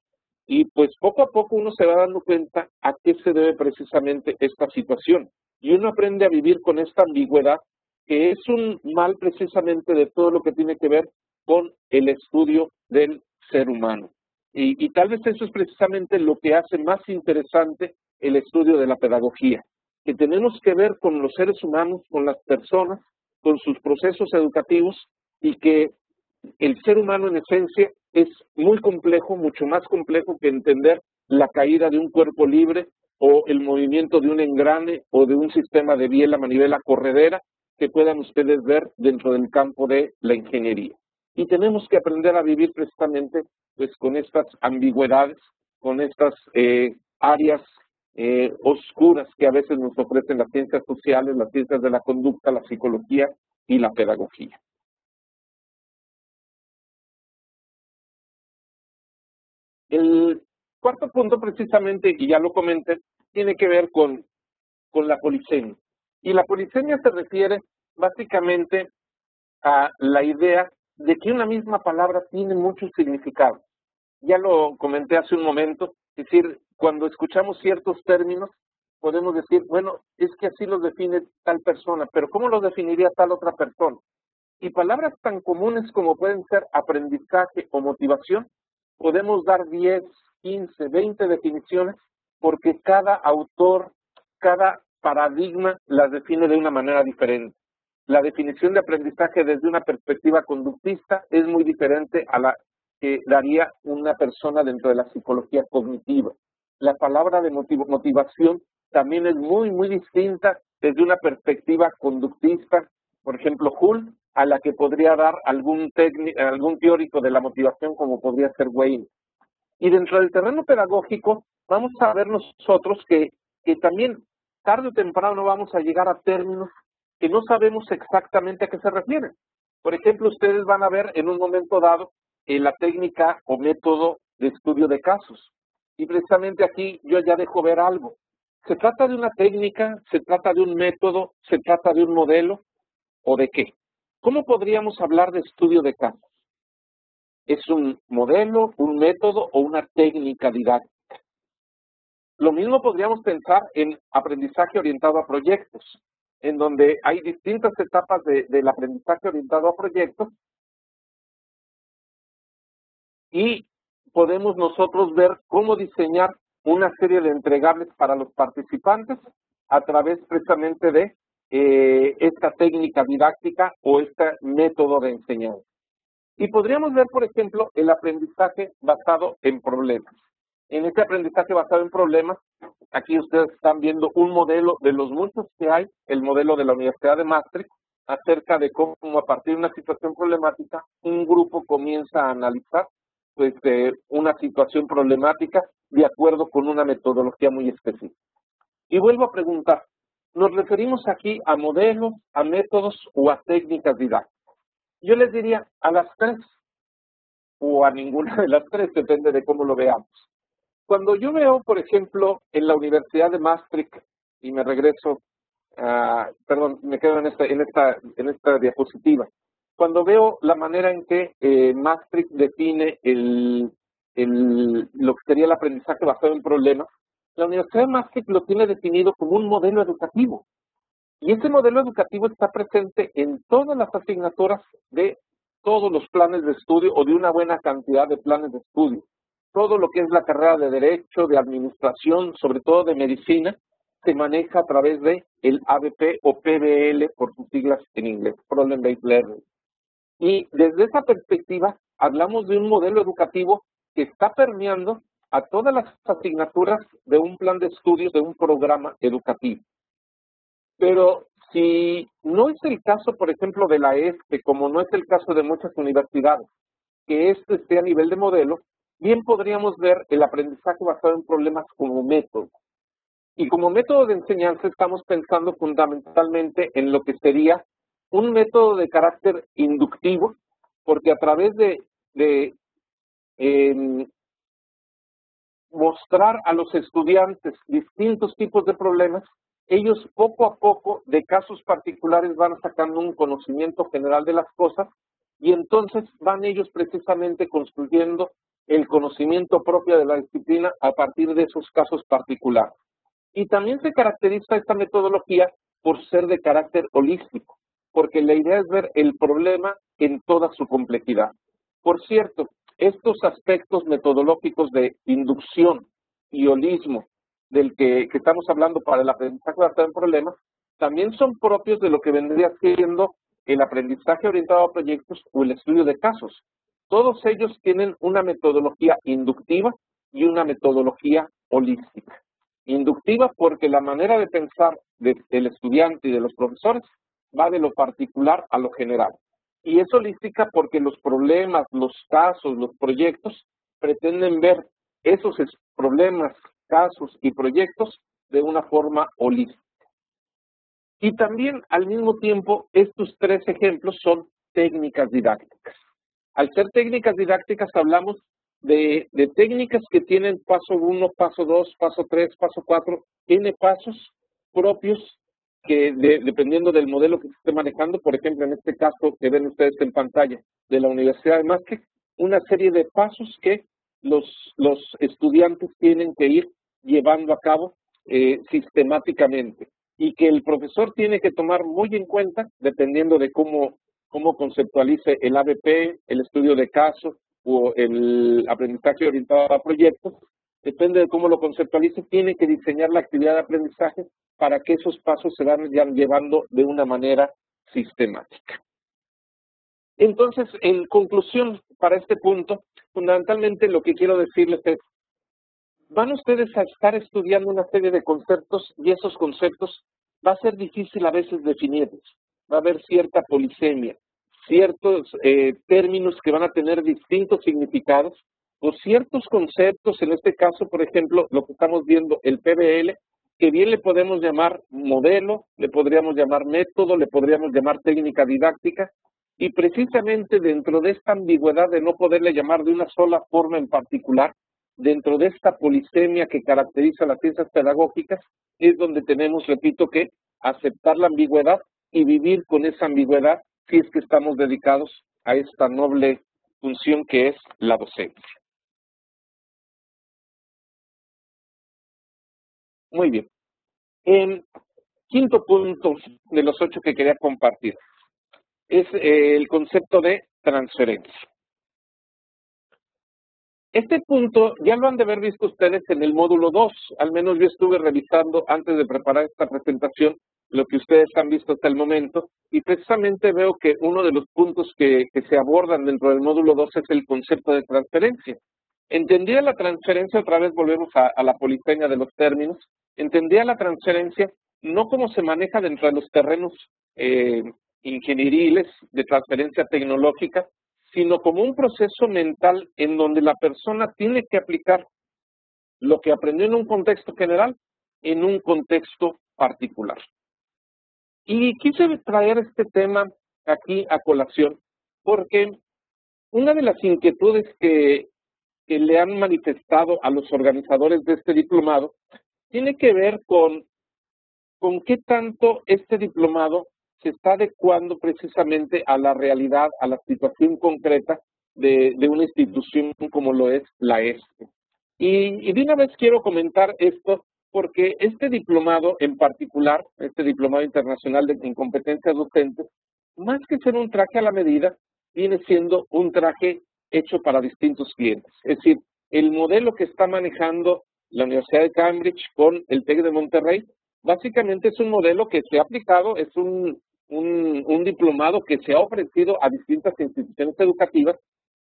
Y pues poco a poco uno se va dando cuenta a qué se debe precisamente esta situación. Y uno aprende a vivir con esta ambigüedad, que es un mal precisamente de todo lo que tiene que ver con el estudio del ser humano. Y, tal vez eso es precisamente lo que hace más interesante el estudio de la pedagogía, que tenemos que ver con los seres humanos, con las personas, con sus procesos educativos y que el ser humano en esencia es muy complejo, mucho más complejo que entender la caída de un cuerpo libre o el movimiento de un engrane o de un sistema de biela, manivela, corredera que puedan ustedes ver dentro del campo de la ingeniería. Y tenemos que aprender a vivir precisamente pues con estas ambigüedades, con estas eh, áreas eh, oscuras que a veces nos ofrecen las ciencias sociales, las ciencias de la conducta, la psicología y la pedagogía. El cuarto punto precisamente, y ya lo comenté, tiene que ver con, con la polisemia. Y la polisemia se refiere básicamente a la idea de que una misma palabra tiene muchos significados. Ya lo comenté hace un momento, es decir, cuando escuchamos ciertos términos, podemos decir, bueno, es que así los define tal persona, pero ¿cómo los definiría tal otra persona? Y palabras tan comunes como pueden ser aprendizaje o motivación, podemos dar 10, 15, 20 definiciones porque cada autor, cada paradigma las define de una manera diferente. La definición de aprendizaje desde una perspectiva conductista es muy diferente a la que daría una persona dentro de la psicología cognitiva. La palabra de motivación también es muy, muy distinta desde una perspectiva conductista, por ejemplo, Hull, a la que podría dar algún, algún teórico de la motivación como podría ser Wayne. Y dentro del terreno pedagógico vamos a ver nosotros que, que también tarde o temprano vamos a llegar a términos que no sabemos exactamente a qué se refieren. Por ejemplo, ustedes van a ver en un momento dado eh, la técnica o método de estudio de casos. Y precisamente aquí yo ya dejo ver algo. ¿Se trata de una técnica? ¿Se trata de un método? ¿Se trata de un modelo? ¿O de qué? ¿Cómo podríamos hablar de estudio de casos? ¿Es un modelo, un método o una técnica didáctica? Lo mismo podríamos pensar en aprendizaje orientado a proyectos, en donde hay distintas etapas del aprendizaje orientado a proyectos y podemos nosotros ver cómo diseñar una serie de entregables para los participantes a través precisamente de eh, esta técnica didáctica o este método de enseñanza. Y podríamos ver, por ejemplo, el aprendizaje basado en problemas. En este aprendizaje basado en problemas, aquí ustedes están viendo un modelo de los muchos que hay, el modelo de la Universidad de Maastricht, acerca de cómo a partir de una situación problemática, un grupo comienza a analizar pues, una situación problemática de acuerdo con una metodología muy específica. Y vuelvo a preguntar, ¿nos referimos aquí a modelos, a métodos o a técnicas didácticas? Yo les diría a las tres o a ninguna de las tres, depende de cómo lo veamos. Cuando yo veo, por ejemplo, en la Universidad de Maastricht, y me regreso, perdón, me quedo en esta, en esta, en esta diapositiva, cuando veo la manera en que eh, Maastricht define el, lo que sería el aprendizaje basado en problemas, la Universidad de Maastricht lo tiene definido como un modelo educativo. Y ese modelo educativo está presente en todas las asignaturas de todos los planes de estudio o de una buena cantidad de planes de estudio. Todo lo que es la carrera de Derecho, de Administración, sobre todo de Medicina, se maneja a través de el ABP o PBL por sus siglas en inglés, Problem Based Learning. Y desde esa perspectiva hablamos de un modelo educativo que está permeando a todas las asignaturas de un plan de estudios de un programa educativo. Pero si no es el caso, por ejemplo, de la ESPE, como no es el caso de muchas universidades, que esto esté a nivel de modelo, bien podríamos ver el aprendizaje basado en problemas como método. Y como método de enseñanza estamos pensando fundamentalmente en lo que sería un método de carácter inductivo, porque a través de, em, mostrar a los estudiantes distintos tipos de problemas, ellos poco a poco de casos particulares van sacando un conocimiento general de las cosas y entonces van ellos precisamente construyendo el conocimiento propio de la disciplina a partir de esos casos particulares. Y también se caracteriza esta metodología por ser de carácter holístico porque la idea es ver el problema en toda su complejidad. Por cierto, estos aspectos metodológicos de inducción y holismo del que, estamos hablando para el aprendizaje basado en problemas, también son propios de lo que vendría siendo el aprendizaje orientado a proyectos o el estudio de casos. Todos ellos tienen una metodología inductiva y una metodología holística. Inductiva porque la manera de pensar del estudiante y de los profesores va de lo particular a lo general. Y es holística porque los problemas, los casos, los proyectos pretenden ver esos problemas, casos y proyectos de una forma holística. Y también al mismo tiempo estos tres ejemplos son técnicas didácticas. Al ser técnicas didácticas hablamos de, técnicas que tienen paso 1, paso 2, paso 3, paso 4, tiene pasos propios que dependiendo del modelo que se esté manejando, por ejemplo, en este caso que ven ustedes en pantalla de la Universidad de Maastricht, una serie de pasos que los, los estudiantes tienen que ir llevando a cabo eh, sistemáticamente. Y que el profesor tiene que tomar muy en cuenta dependiendo de cómo, cómo conceptualice el ABP, el estudio de caso o el aprendizaje orientado a proyectos, depende de cómo lo conceptualice, tiene que diseñar la actividad de aprendizaje para que esos pasos se vayan llevando de una manera sistemática. Entonces, en conclusión, para este punto, fundamentalmente lo que quiero decirles es, van ustedes a estar estudiando una serie de conceptos y esos conceptos va a ser difícil a veces definirlos. Va a haber cierta polisemia, ciertos eh, términos que van a tener distintos significados o ciertos conceptos, en este caso, por ejemplo, lo que estamos viendo, el PBL, que bien le podemos llamar modelo, le podríamos llamar método, le podríamos llamar técnica didáctica, y precisamente dentro de esta ambigüedad de no poderle llamar de una sola forma en particular, dentro de esta polisemia que caracteriza las ciencias pedagógicas, es donde tenemos, repito, que aceptar la ambigüedad y vivir con esa ambigüedad si es que estamos dedicados a esta noble función que es la docencia. Muy bien. En quinto punto de los ocho que quería compartir es eh, el concepto de transferencia. Este punto ya lo han de haber visto ustedes en el módulo 2, al menos yo estuve revisando antes de preparar esta presentación lo que ustedes han visto hasta el momento y precisamente veo que uno de los puntos que, se abordan dentro del módulo 2 es el concepto de transferencia. Entendía la transferencia, otra vez volvemos a, la poliseña de los términos, entendía la transferencia no como se maneja dentro de los terrenos eh, ingenieriles de transferencia tecnológica, sino como un proceso mental en donde la persona tiene que aplicar lo que aprendió en un contexto general en un contexto particular. Y quise traer este tema aquí a colación porque una de las inquietudes que, que le han manifestado a los organizadores de este diplomado tiene que ver con, con qué tanto este diplomado se está adecuando precisamente a la realidad, a la situación concreta de, una institución como lo es la ESPE. Y, y, de una vez quiero comentar esto porque este diplomado en particular, este diplomado internacional de, en competencias docentes, más que ser un traje a la medida, viene siendo un traje hecho para distintos clientes. Es decir, el modelo que está manejando la Universidad de Cambridge con el TEC de Monterrey, básicamente es un modelo que se ha aplicado, es un, un, diplomado que se ha ofrecido a distintas instituciones educativas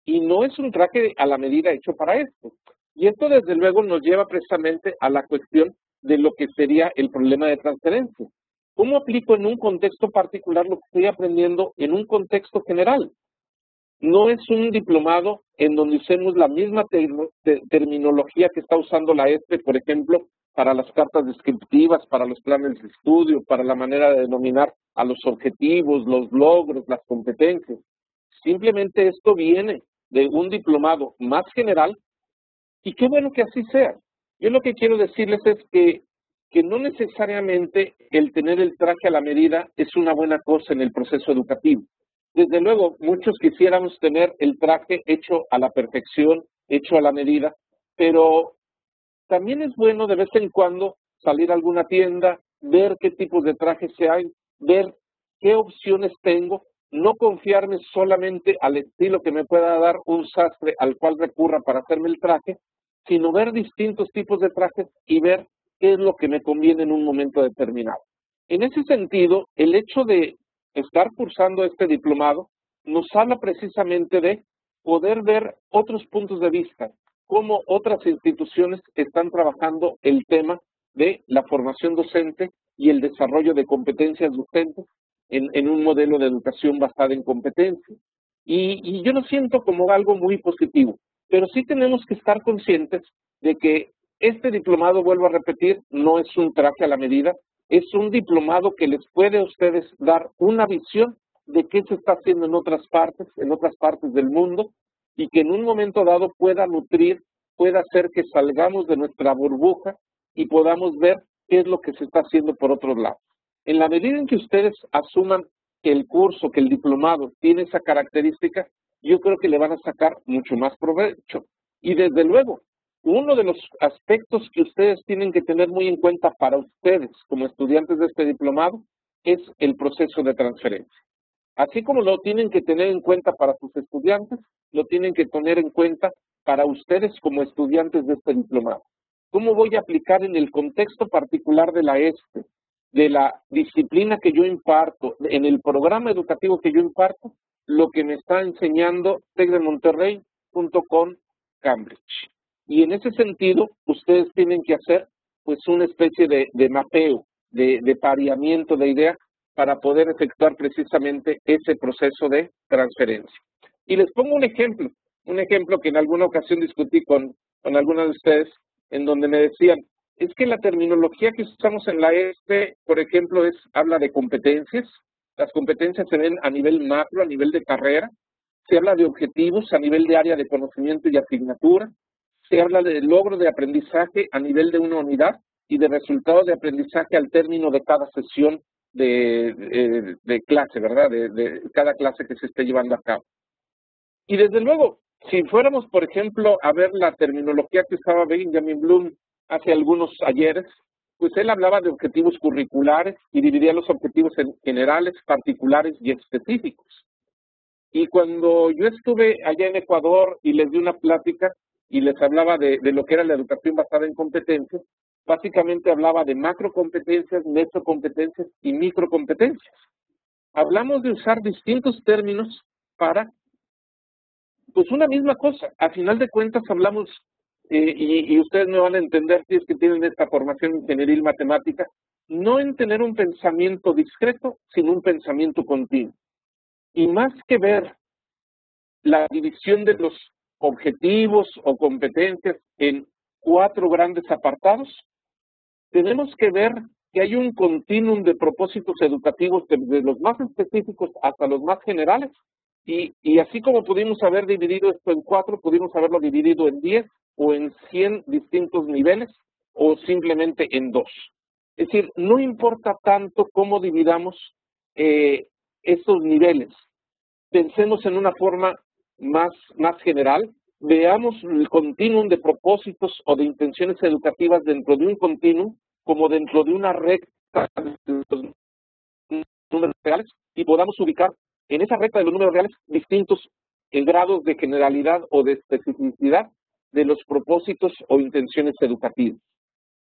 y no es un traje a la medida hecho para esto. Y esto desde luego nos lleva precisamente a la cuestión de lo que sería el problema de transferencia. ¿Cómo aplico en un contexto particular lo que estoy aprendiendo en un contexto general? No es un diplomado en donde usemos la misma terminología que está usando la ESPE, por ejemplo, para las cartas descriptivas, para los planes de estudio, para la manera de denominar a los objetivos, los logros, las competencias. Simplemente esto viene de un diplomado más general y qué bueno que así sea. Yo lo que quiero decirles es que, que no necesariamente el tener el traje a la medida es una buena cosa en el proceso educativo. Desde luego, muchos quisiéramos tener el traje hecho a la perfección, hecho a la medida, pero también es bueno de vez en cuando salir a alguna tienda, ver qué tipos de trajes se hay, ver qué opciones tengo, no confiarme solamente al estilo que me pueda dar un sastre al cual recurra para hacerme el traje, sino ver distintos tipos de trajes y ver qué es lo que me conviene en un momento determinado. En ese sentido, el hecho de estar cursando este diplomado nos habla precisamente de poder ver otros puntos de vista, cómo otras instituciones están trabajando el tema de la formación docente y el desarrollo de competencias docentes en, un modelo de educación basada en competencia. Y, y yo lo siento como algo muy positivo, pero sí tenemos que estar conscientes de que este diplomado, vuelvo a repetir, no es un traje a la medida, es un diplomado que les puede a ustedes dar una visión de qué se está haciendo en otras partes, en otras partes del mundo, y que en un momento dado pueda nutrir, pueda hacer que salgamos de nuestra burbuja y podamos ver qué es lo que se está haciendo por otros lados. En la medida en que ustedes asuman que el curso, que el diplomado tiene esa característica, yo creo que le van a sacar mucho más provecho. Y desde luego, uno de los aspectos que ustedes tienen que tener muy en cuenta para ustedes como estudiantes de este diplomado es el proceso de transferencia. Así como lo tienen que tener en cuenta para sus estudiantes, lo tienen que tener en cuenta para ustedes como estudiantes de este diplomado. ¿Cómo voy a aplicar en el contexto particular de la ESTE, de la disciplina que yo imparto, en el programa educativo que yo imparto, lo que me está enseñando tecdemonterrey.com Cambridge? Y en ese sentido, ustedes tienen que hacer pues una especie de, de mapeo, de, de pareamiento de ideas para poder efectuar precisamente ese proceso de transferencia. Y les pongo un ejemplo, un ejemplo que en alguna ocasión discutí con, con algunos de ustedes, en donde me decían, es que la terminología que usamos en la ESPE, por ejemplo, es habla de competencias, las competencias se ven a nivel macro, a nivel de carrera, se habla de objetivos a nivel de área de conocimiento y asignatura, se habla de logro de aprendizaje a nivel de una unidad y de resultado de aprendizaje al término de cada sesión de, de, clase, ¿verdad? De, cada clase que se esté llevando a cabo. Y desde luego, si fuéramos, por ejemplo, a ver la terminología que usaba Benjamin Bloom hace algunos ayeres, pues él hablaba de objetivos curriculares y dividía los objetivos en generales, particulares y específicos. Y cuando yo estuve allá en Ecuador y les di una plática, y les hablaba de, lo que era la educación basada en competencias, básicamente hablaba de macrocompetencias, metrocompetencias y microcompetencias. Hablamos de usar distintos términos para, pues una misma cosa. A final de cuentas hablamos, eh, y, y, ustedes me van a entender si es que tienen esta formación ingenieril matemática, no en tener un pensamiento discreto, sino un pensamiento continuo. Y más que ver la división de los objetivos o competencias en cuatro grandes apartados, tenemos que ver que hay un continuum de propósitos educativos desde los más específicos hasta los más generales, y, así como pudimos haber dividido esto en cuatro, pudimos haberlo dividido en diez o en cien distintos niveles, o simplemente en dos. Es decir, no importa tanto cómo dividamos eh, estos niveles. Pensemos en una forma más general, veamos el continuum de propósitos o de intenciones educativas dentro de un continuum como dentro de una recta de los números reales y podamos ubicar en esa recta de los números reales distintos grados de generalidad o de especificidad de los propósitos o intenciones educativas.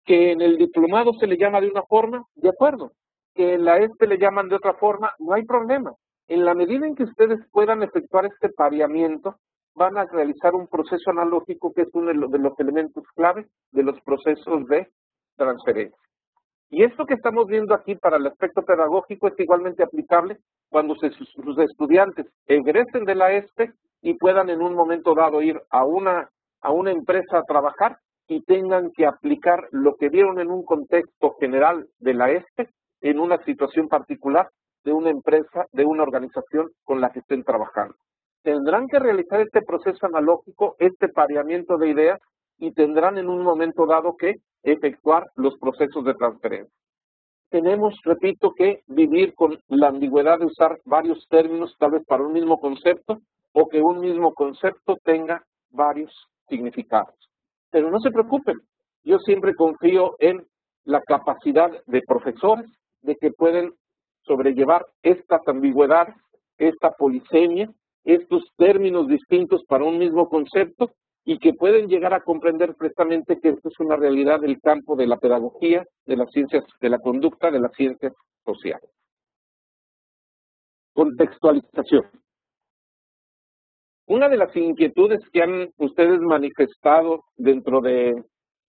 Que en el diplomado se le llama de una forma, de acuerdo. Que en la ESPE le llaman de otra forma, no hay problema. En la medida en que ustedes puedan efectuar este pareamiento, van a realizar un proceso analógico que es uno de los elementos clave de los procesos de transferencia. Y esto que estamos viendo aquí para el aspecto pedagógico es igualmente aplicable cuando sus estudiantes egresen de la ESPE y puedan en un momento dado ir a una, a una empresa a trabajar y tengan que aplicar lo que vieron en un contexto general de la ESPE en una situación particular de una empresa, de una organización con la que estén trabajando. Tendrán que realizar este proceso analógico, este pareamiento de ideas y tendrán en un momento dado que efectuar los procesos de transferencia. Tenemos, repito, que vivir con la ambigüedad de usar varios términos tal vez para un mismo concepto o que un mismo concepto tenga varios significados. Pero no se preocupen, yo siempre confío en la capacidad de profesores de que pueden sobrellevar estas ambigüedades, esta polisemia, estos términos distintos para un mismo concepto y que pueden llegar a comprender precisamente que esto es una realidad del campo de la pedagogía, de las ciencias de la conducta, de las ciencias sociales. Contextualización. Una de las inquietudes que han ustedes manifestado dentro de,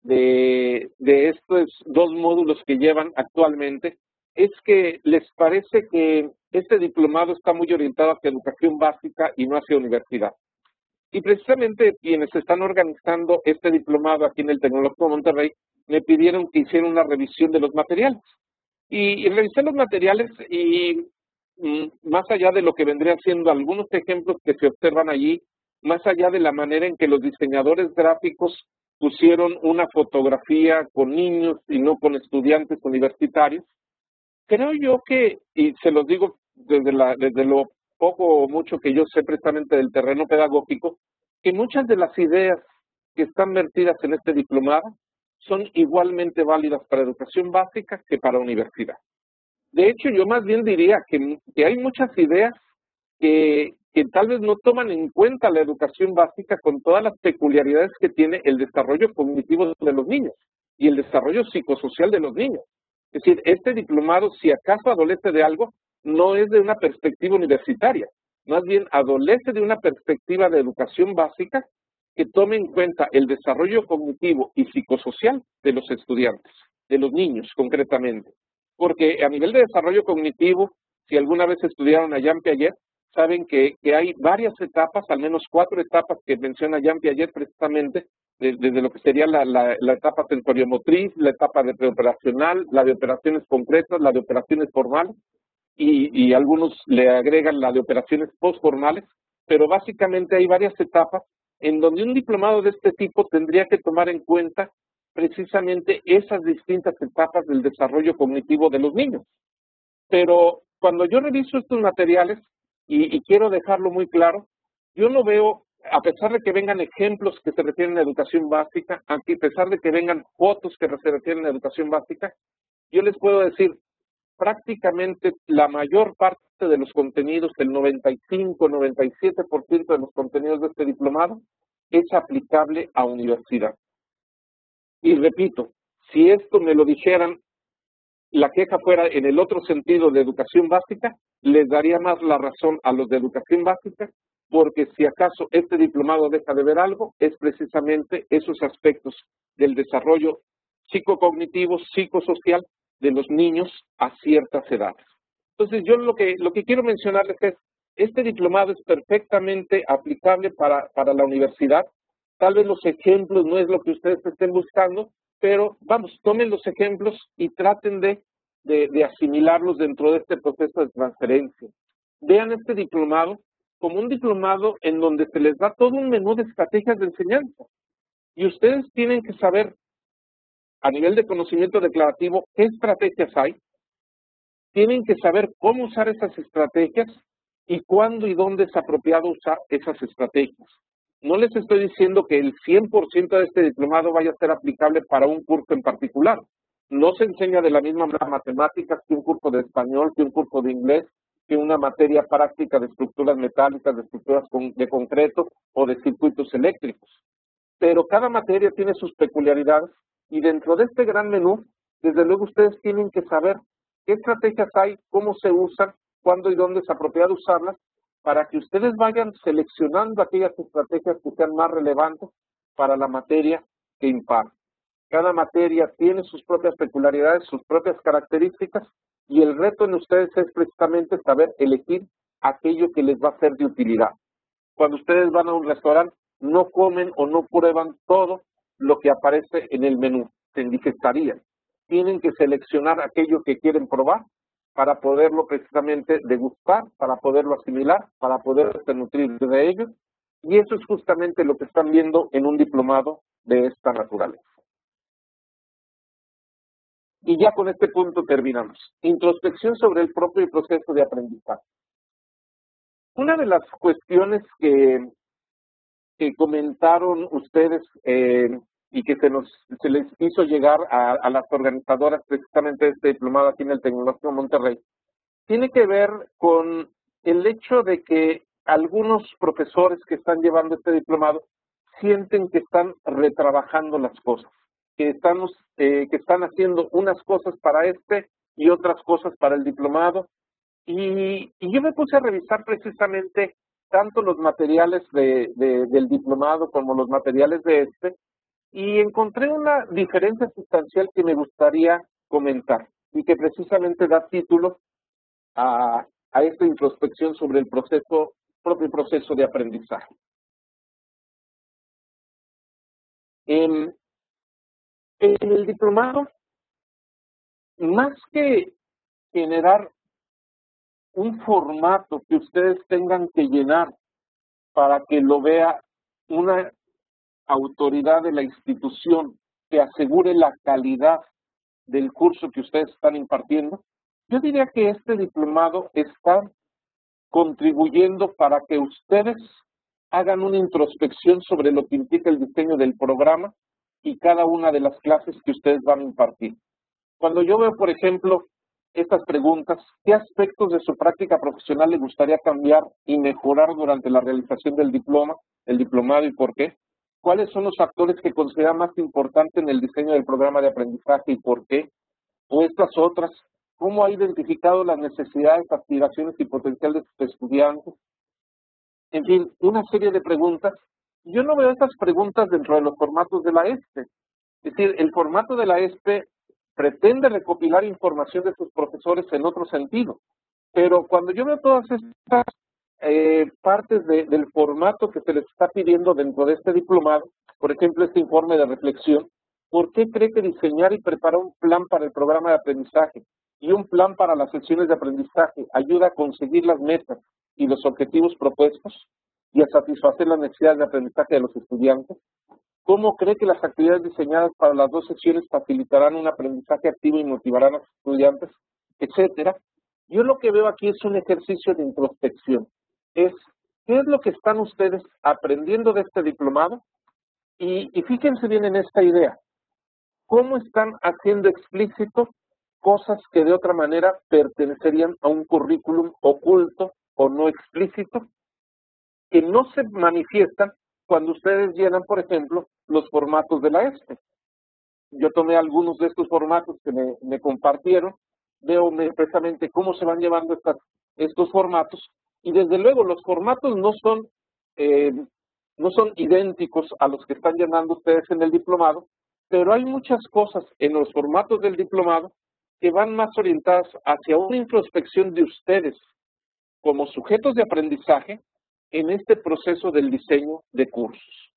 de, de estos dos módulos que llevan actualmente es que les parece que este diplomado está muy orientado hacia educación básica y no hacia universidad. Y precisamente quienes están organizando este diplomado aquí en el Tecnológico de Monterrey me pidieron que hiciera una revisión de los materiales. Y, revisé los materiales y mm, más allá de lo que vendrían siendo algunos ejemplos que se observan allí, más allá de la manera en que los diseñadores gráficos pusieron una fotografía con niños y no con estudiantes universitarios, creo yo que, y se los digo desde, la, desde lo poco o mucho que yo sé precisamente del terreno pedagógico, que muchas de las ideas que están vertidas en este diplomado son igualmente válidas para educación básica que para universidad. De hecho, yo más bien diría que, hay muchas ideas que, que tal vez no toman en cuenta la educación básica con todas las peculiaridades que tiene el desarrollo cognitivo de los niños y el desarrollo psicosocial de los niños. Es decir, este diplomado, si acaso adolece de algo, no es de una perspectiva universitaria, más bien adolece de una perspectiva de educación básica que tome en cuenta el desarrollo cognitivo y psicosocial de los estudiantes, de los niños concretamente. Porque a nivel de desarrollo cognitivo, si alguna vez estudiaron a Jean Piaget, saben que, hay varias etapas, al menos cuatro etapas que menciona Jean Piaget precisamente, desde, lo que sería la, la, la, etapa sensoriomotriz, la etapa de preoperacional, la de operaciones concretas, la de operaciones formales, y, algunos le agregan la de operaciones postformales, pero básicamente hay varias etapas en donde un diplomado de este tipo tendría que tomar en cuenta precisamente esas distintas etapas del desarrollo cognitivo de los niños. Pero cuando yo reviso estos materiales, y, y quiero dejarlo muy claro, yo no veo, a pesar de que vengan ejemplos que se refieren a educación básica, a pesar de que vengan fotos que se refieren a educación básica, yo les puedo decir, prácticamente la mayor parte de los contenidos, el 95-97% de los contenidos de este diplomado, es aplicable a universidad. Y repito, si esto me lo dijeran, la queja fuera en el otro sentido de educación básica, les daría más la razón a los de educación básica, porque si acaso este diplomado deja de ver algo, es precisamente esos aspectos del desarrollo psicocognitivo, psicosocial de los niños a ciertas edades. Entonces, yo lo que, lo que quiero mencionarles es, este diplomado es perfectamente aplicable para, para la universidad. Tal vez los ejemplos no es lo que ustedes estén buscando, pero vamos, tomen los ejemplos y traten de, de, de asimilarlos dentro de este proceso de transferencia. Vean este diplomado como un diplomado en donde se les da todo un menú de estrategias de enseñanza. Y ustedes tienen que saber a nivel de conocimiento declarativo qué estrategias hay, tienen que saber cómo usar esas estrategias y cuándo y dónde es apropiado usar esas estrategias. No les estoy diciendo que el 100% de este diplomado vaya a ser aplicable para un curso en particular. No se enseña de la misma manera matemáticas que un curso de español, que un curso de inglés, que una materia práctica de estructuras metálicas, de estructuras de concreto o de circuitos eléctricos. Pero cada materia tiene sus peculiaridades y dentro de este gran menú, desde luego ustedes tienen que saber qué estrategias hay, cómo se usan, cuándo y dónde es apropiado usarlas, para que ustedes vayan seleccionando aquellas estrategias que sean más relevantes para la materia que imparten. Cada materia tiene sus propias peculiaridades, sus propias características, y el reto en ustedes es precisamente saber elegir aquello que les va a ser de utilidad. Cuando ustedes van a un restaurante, no comen o no prueban todo, lo que aparece en el menú, se digestaría. Tienen que seleccionar aquello que quieren probar para poderlo precisamente degustar, para poderlo asimilar, para poderse nutrir de ello. Y eso es justamente lo que están viendo en un diplomado de esta naturaleza. Y ya con este punto terminamos. Introspección sobre el propio proceso de aprendizaje. Una de las cuestiones que, que comentaron ustedes eh, y que se, nos, se les hizo llegar a, las organizadoras precisamente de este diplomado aquí en el Tecnológico Monterrey, tiene que ver con el hecho de que algunos profesores que están llevando este diplomado sienten que están retrabajando las cosas, que, estamos, eh, que están haciendo unas cosas para este y otras cosas para el diplomado. Y, y yo me puse a revisar precisamente tanto los materiales de, del diplomado como los materiales de este, y encontré una diferencia sustancial que me gustaría comentar y que precisamente da título a, esta introspección sobre el proceso, propio proceso de aprendizaje. En, en el diplomado, más que generar un formato que ustedes tengan que llenar para que lo vea una autoridad de la institución que asegure la calidad del curso que ustedes están impartiendo, yo diría que este diplomado está contribuyendo para que ustedes hagan una introspección sobre lo que implica el diseño del programa y cada una de las clases que ustedes van a impartir. Cuando yo veo, por ejemplo, estas preguntas, ¿qué aspectos de su práctica profesional le gustaría cambiar y mejorar durante la realización del diploma, el diplomado y por qué? ¿Cuáles son los factores que considera más importantes en el diseño del programa de aprendizaje y por qué? O estas otras, ¿cómo ha identificado las necesidades, aspiraciones y potenciales de sus estudiantes? En fin, una serie de preguntas. Yo no veo estas preguntas dentro de los formatos de la ESPE. Es decir, el formato de la ESPE pretende recopilar información de sus profesores en otro sentido. Pero cuando yo veo todas estas eh, partes del formato que se les está pidiendo dentro de este diplomado, por ejemplo, este informe de reflexión, ¿por qué cree que diseñar y preparar un plan para el programa de aprendizaje y un plan para las sesiones de aprendizaje ayuda a conseguir las metas y los objetivos propuestos y a satisfacer las necesidades de aprendizaje de los estudiantes? ¿Cómo cree que las actividades diseñadas para las dos sesiones facilitarán un aprendizaje activo y motivarán a los estudiantes, etcétera? Yo lo que veo aquí es un ejercicio de introspección. Es, ¿qué es lo que están ustedes aprendiendo de este diplomado? Y, y fíjense bien en esta idea. ¿Cómo están haciendo explícito cosas que de otra manera pertenecerían a un currículum oculto o no explícito, que no se manifiestan cuando ustedes llenan, por ejemplo, los formatos de la ESPE. Yo tomé algunos de estos formatos que me, compartieron, veo precisamente cómo se van llevando estos formatos, y desde luego los formatos no son, eh, no son idénticos a los que están llenando ustedes en el diplomado, pero hay muchas cosas en los formatos del diplomado que van más orientadas hacia una introspección de ustedes como sujetos de aprendizaje en este proceso del diseño de cursos.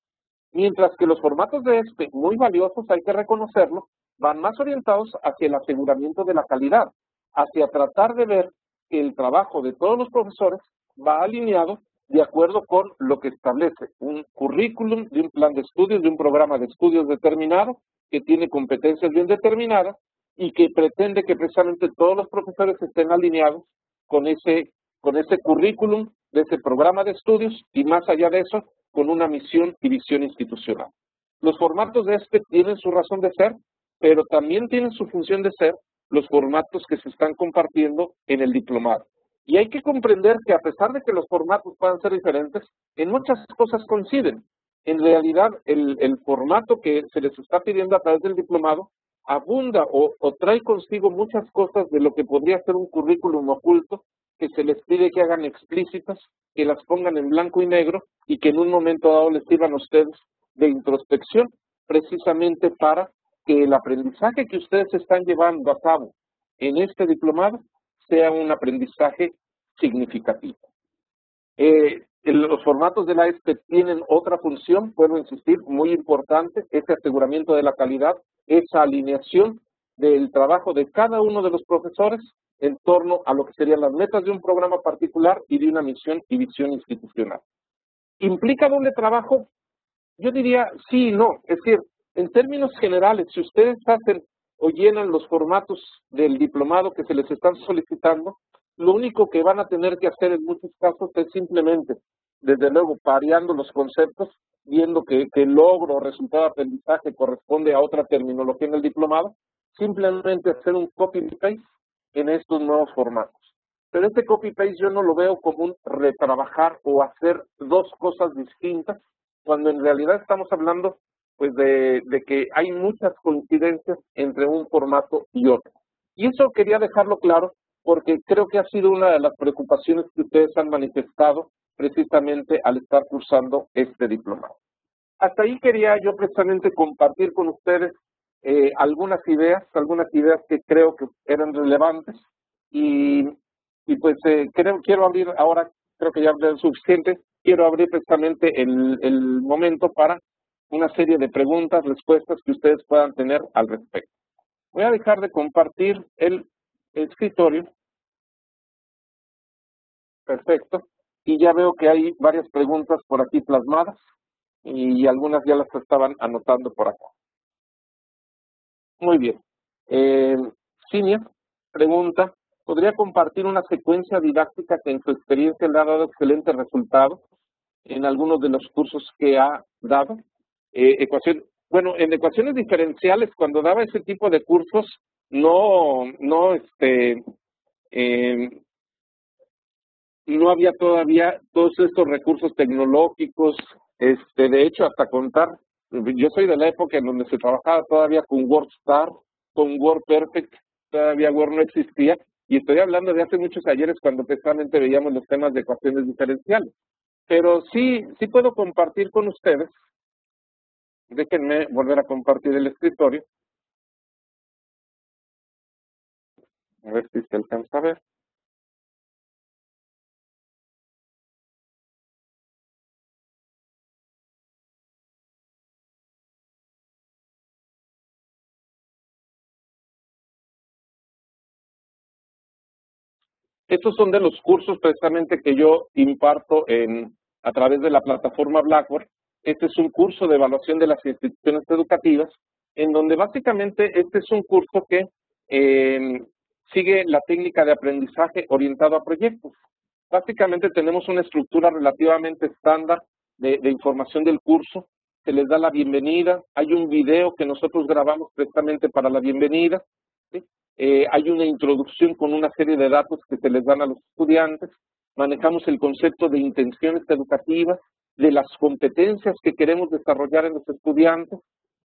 Mientras que los formatos de este, muy valiosos, hay que reconocerlo, van más orientados hacia el aseguramiento de la calidad, hacia tratar de ver que el trabajo de todos los profesores va alineado de acuerdo con lo que establece un currículum de un plan de estudios, de un programa de estudios determinado, que tiene competencias bien determinadas y que pretende que precisamente todos los profesores estén alineados con ese, con ese currículum de ese programa de estudios y más allá de eso, con una misión y visión institucional. Los formatos de este tienen su razón de ser, pero también tienen su función de ser los formatos que se están compartiendo en el diplomado. Y hay que comprender que a pesar de que los formatos puedan ser diferentes, en muchas cosas coinciden. En realidad, el, formato que se les está pidiendo a través del diplomado abunda o, o trae consigo muchas cosas de lo que podría ser un currículum oculto que se les pide que hagan explícitas, que las pongan en blanco y negro y que en un momento dado les sirvan a ustedes de introspección, precisamente para que el aprendizaje que ustedes están llevando a cabo en este diplomado sea un aprendizaje significativo. Eh, los formatos de la ESPE tienen otra función, puedo insistir, muy importante, ese aseguramiento de la calidad, esa alineación del trabajo de cada uno de los profesores en torno a lo que serían las metas de un programa particular y de una misión y visión institucional. ¿Implica doble trabajo? Yo diría sí y no. Es decir, en términos generales, si ustedes hacen o llenan los formatos del diplomado que se les están solicitando, lo único que van a tener que hacer en muchos casos es simplemente, desde luego, pareando los conceptos, viendo que, que el logro o resultado de aprendizaje corresponde a otra terminología en el diplomado, simplemente hacer un copy-paste en estos nuevos formatos. Pero este copy-paste yo no lo veo como un retrabajar o hacer dos cosas distintas, cuando en realidad estamos hablando pues de, de que hay muchas coincidencias entre un formato y otro. Y eso quería dejarlo claro porque creo que ha sido una de las preocupaciones que ustedes han manifestado precisamente al estar cursando este diplomado. Hasta ahí quería yo precisamente compartir con ustedes eh, algunas ideas, algunas ideas que creo que eran relevantes y pues eh, creo, quiero abrir ahora, creo que ya hablé suficiente, quiero abrir precisamente el momento para una serie de preguntas, respuestas que ustedes puedan tener al respecto. Voy a dejar de compartir el escritorio. Perfecto. Y ya veo que hay varias preguntas por aquí plasmadas y algunas ya las estaban anotando por acá. Muy bien. Eh, pregunta, ¿podría compartir una secuencia didáctica que en su experiencia le ha dado excelentes resultados en algunos de los cursos que ha dado? Eh, ecuación, bueno, en ecuaciones diferenciales, cuando daba ese tipo de cursos, no, no, este, eh, no había todavía todos estos recursos tecnológicos, este, de hecho, hasta contar, yo soy de la época en donde se trabajaba todavía con WordStar, con WordPerfect, todavía Word no existía, y estoy hablando de hace muchos ayeres cuando precisamente veíamos los temas de ecuaciones diferenciales. Pero sí, sí puedo compartir con ustedes Déjenme volver a compartir el escritorio. A ver si se alcanza a ver. Estos son de los cursos precisamente que yo imparto en, a través de la plataforma Blackboard este es un curso de evaluación de las instituciones educativas, en donde básicamente este es un curso que eh, sigue la técnica de aprendizaje orientado a proyectos. Básicamente tenemos una estructura relativamente estándar de, información del curso, se les da la bienvenida, hay un video que nosotros grabamos precisamente para la bienvenida, eh, hay una introducción con una serie de datos que se les dan a los estudiantes, manejamos el concepto de intenciones educativas, de las competencias que queremos desarrollar en los estudiantes.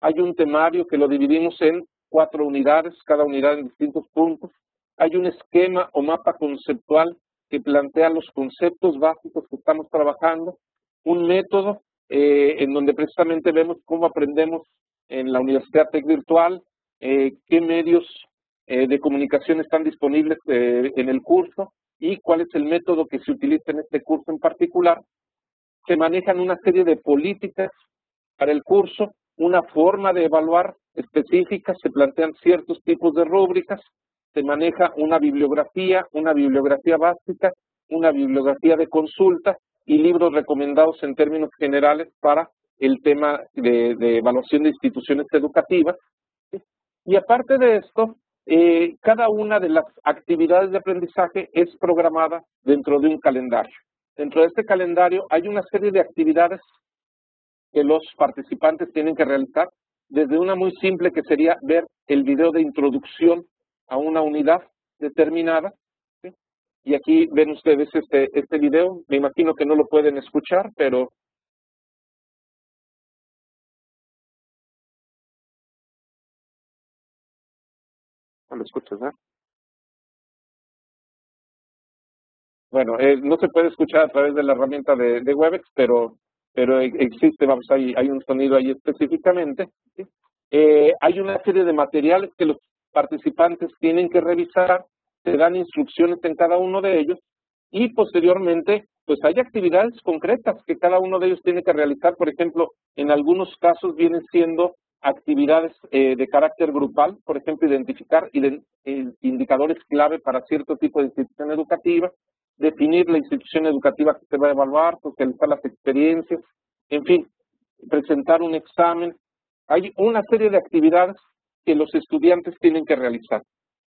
Hay un temario que lo dividimos en cuatro unidades, cada unidad en distintos puntos. Hay un esquema o mapa conceptual que plantea los conceptos básicos que estamos trabajando. Un método eh, en donde precisamente vemos cómo aprendemos en la Universidad Tech Virtual, eh, qué medios eh, de comunicación están disponibles en el curso y cuál es el método que se utiliza en este curso en particular se manejan una serie de políticas para el curso, una forma de evaluar específica, se plantean ciertos tipos de rúbricas, se maneja una bibliografía, una bibliografía básica, una bibliografía de consulta y libros recomendados en términos generales para el tema de, evaluación de instituciones educativas. Y aparte de esto, eh, cada una de las actividades de aprendizaje es programada dentro de un calendario. Dentro de este calendario hay una serie de actividades que los participantes tienen que realizar, desde una muy simple que sería ver el video de introducción a una unidad determinada. Y aquí ven ustedes este, este video, me imagino que no lo pueden escuchar, pero escuchas. Bueno, eh, no se puede escuchar a través de la herramienta de, Webex, pero, pero e, existe, vamos, hay, hay un sonido ahí específicamente. Eh, hay una serie de materiales que los participantes tienen que revisar, se dan instrucciones en cada uno de ellos y posteriormente pues hay actividades concretas que cada uno de ellos tiene que realizar. Por ejemplo, en algunos casos vienen siendo actividades eh, de carácter grupal, por ejemplo, identificar indicadores clave para cierto tipo de institución educativa, definir la institución educativa que se va a evaluar, socializar las experiencias, en fin, presentar un examen. Hay una serie de actividades que los estudiantes tienen que realizar.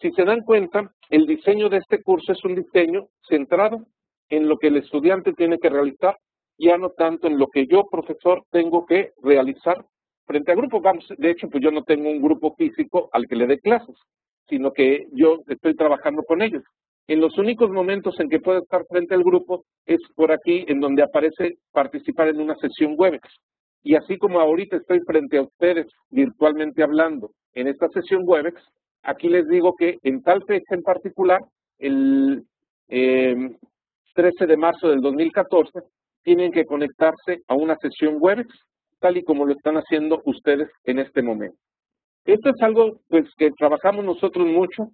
Si se dan cuenta, el diseño de este curso es un diseño centrado en lo que el estudiante tiene que realizar, ya no tanto en lo que yo, profesor, tengo que realizar frente a grupo. Vamos, de hecho, pues yo no tengo un grupo físico al que le dé clases, sino que yo estoy trabajando con ellos. En los únicos momentos en que puedo estar frente al grupo es por aquí, en donde aparece participar en una sesión Webex. Y así como ahorita estoy frente a ustedes virtualmente hablando en esta sesión Webex, aquí les digo que en tal fecha en particular, el 13 em, de marzo del 2014, tienen que conectarse a una sesión Webex, tal y como lo están haciendo ustedes en este momento. Esto es algo pues que trabajamos nosotros mucho.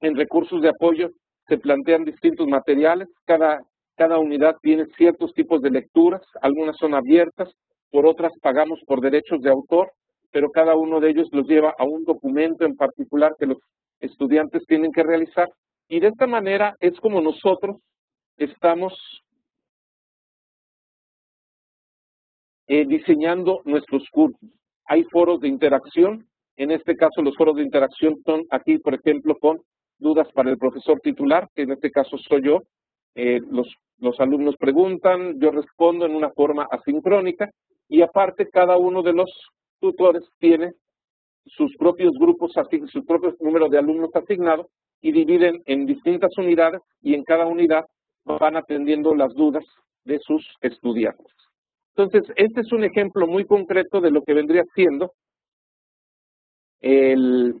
En recursos de apoyo se plantean distintos materiales, cada, cada unidad tiene ciertos tipos de lecturas, algunas son abiertas, por otras pagamos por derechos de autor, pero cada uno de ellos los lleva a un documento en particular que los estudiantes tienen que realizar. Y de esta manera es como nosotros estamos eh, diseñando nuestros cursos. Hay foros de interacción, en este caso los foros de interacción son aquí, por ejemplo, con dudas para el profesor titular, que en este caso soy yo. Eh, los, alumnos preguntan, yo respondo en una forma asincrónica y aparte cada uno de los tutores tiene sus propios grupos, sus propios números de alumnos asignados y dividen en distintas unidades y en cada unidad van atendiendo las dudas de sus estudiantes. Entonces, este es un ejemplo muy concreto de lo que vendría siendo el,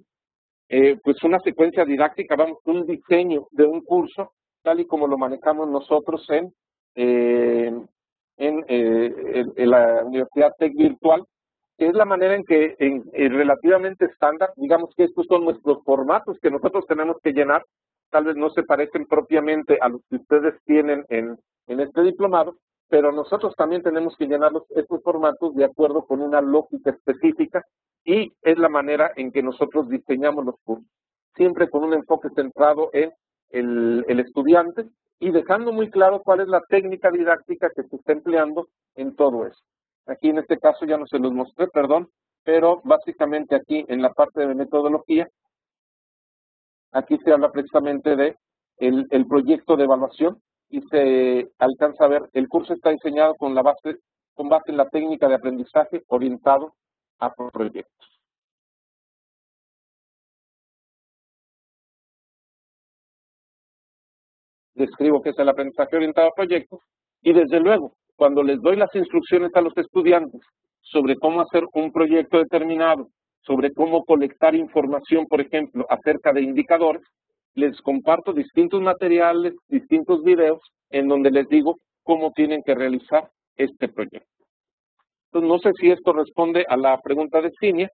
eh, pues una secuencia didáctica, vamos, un diseño de un curso, tal y como lo manejamos nosotros en, eh, en, eh, la Universidad Tech Virtual, que es la manera en que, en, relativamente estándar, digamos que estos son nuestros formatos que nosotros tenemos que llenar, tal vez no se parecen propiamente a los que ustedes tienen en, en este diplomado, pero nosotros también tenemos que llenar estos formatos de acuerdo con una lógica específica y es la manera en que nosotros diseñamos los cursos, siempre con un enfoque centrado en el, estudiante y dejando muy claro cuál es la técnica didáctica que se está empleando en todo eso. Aquí en este caso ya no se los mostré, perdón, pero básicamente aquí en la parte de metodología, aquí se habla precisamente de el proyecto de evaluación y se alcanza a ver, el curso está diseñado con la base, con base en la técnica de aprendizaje orientado a proyectos. Describo qué es el aprendizaje orientado a proyectos y desde luego cuando les doy las instrucciones a los estudiantes sobre cómo hacer un proyecto determinado, sobre cómo colectar información, por ejemplo, acerca de indicadores, les comparto distintos materiales, distintos videos, en donde les digo cómo tienen que realizar este proyecto. Entonces, no sé si esto responde a la pregunta de Cinia,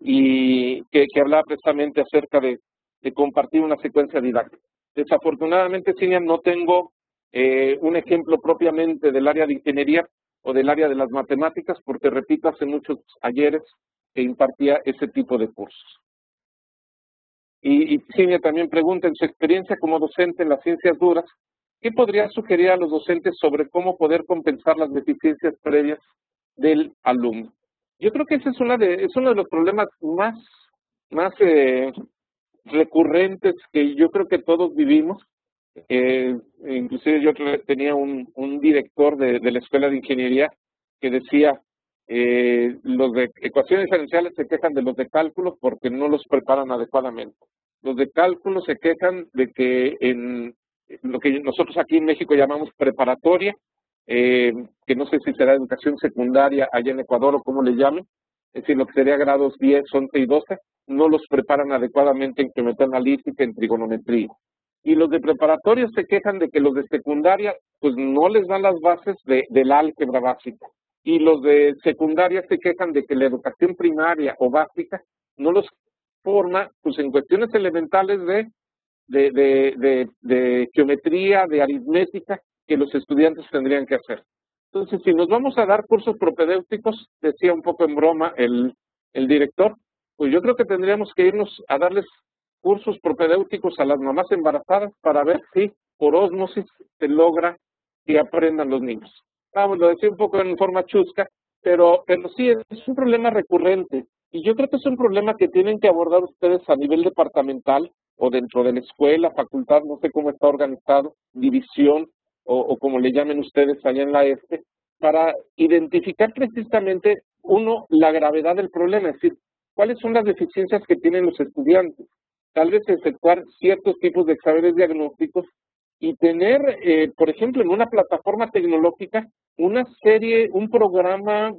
y que, hablaba precisamente acerca de, de compartir una secuencia didáctica. Desafortunadamente, Cinia, no tengo eh, un ejemplo propiamente del área de ingeniería o del área de las matemáticas, porque repito, hace muchos ayeres que impartía ese tipo de cursos. Y, y también pregunta, en su experiencia como docente en las ciencias duras, ¿qué podría sugerir a los docentes sobre cómo poder compensar las deficiencias previas del alumno? Yo creo que ese es, una de, es uno de los problemas más, más eh, recurrentes que yo creo que todos vivimos, eh, inclusive yo tenía un, un director de, de, la escuela de ingeniería que decía, eh, los de ecuaciones diferenciales se quejan de los de cálculos porque no los preparan adecuadamente. Los de cálculo se quejan de que en lo que nosotros aquí en México llamamos preparatoria, eh, que no sé si será educación secundaria allá en Ecuador o cómo le llamen, es decir, lo que sería grados 10, 11 y 12, no los preparan adecuadamente en geometría analítica, en trigonometría y los de preparatoria se quejan de que los de secundaria pues no les dan las bases de, del álgebra básica y los de secundaria se quejan de que la educación primaria o básica no los forma pues en cuestiones elementales de, de, de, de geometría, de aritmética que los estudiantes tendrían que hacer. Entonces, si nos vamos a dar cursos propedéuticos, decía un poco en broma el, el director, pues yo creo que tendríamos que irnos a darles cursos propedéuticos a las mamás embarazadas para ver si por osmosis se logra que aprendan los niños. Lo decía un poco en forma chusca, pero, pero sí es un problema recurrente. Y yo creo que es un problema que tienen que abordar ustedes a nivel departamental o dentro de la escuela, facultad, no sé cómo está organizado, división o, o como le llamen ustedes allá en la este, para identificar precisamente, uno, la gravedad del problema, es decir, cuáles son las deficiencias que tienen los estudiantes. Tal vez efectuar ciertos tipos de exámenes diagnósticos y tener, eh, por ejemplo, en una plataforma tecnológica, una serie, un programa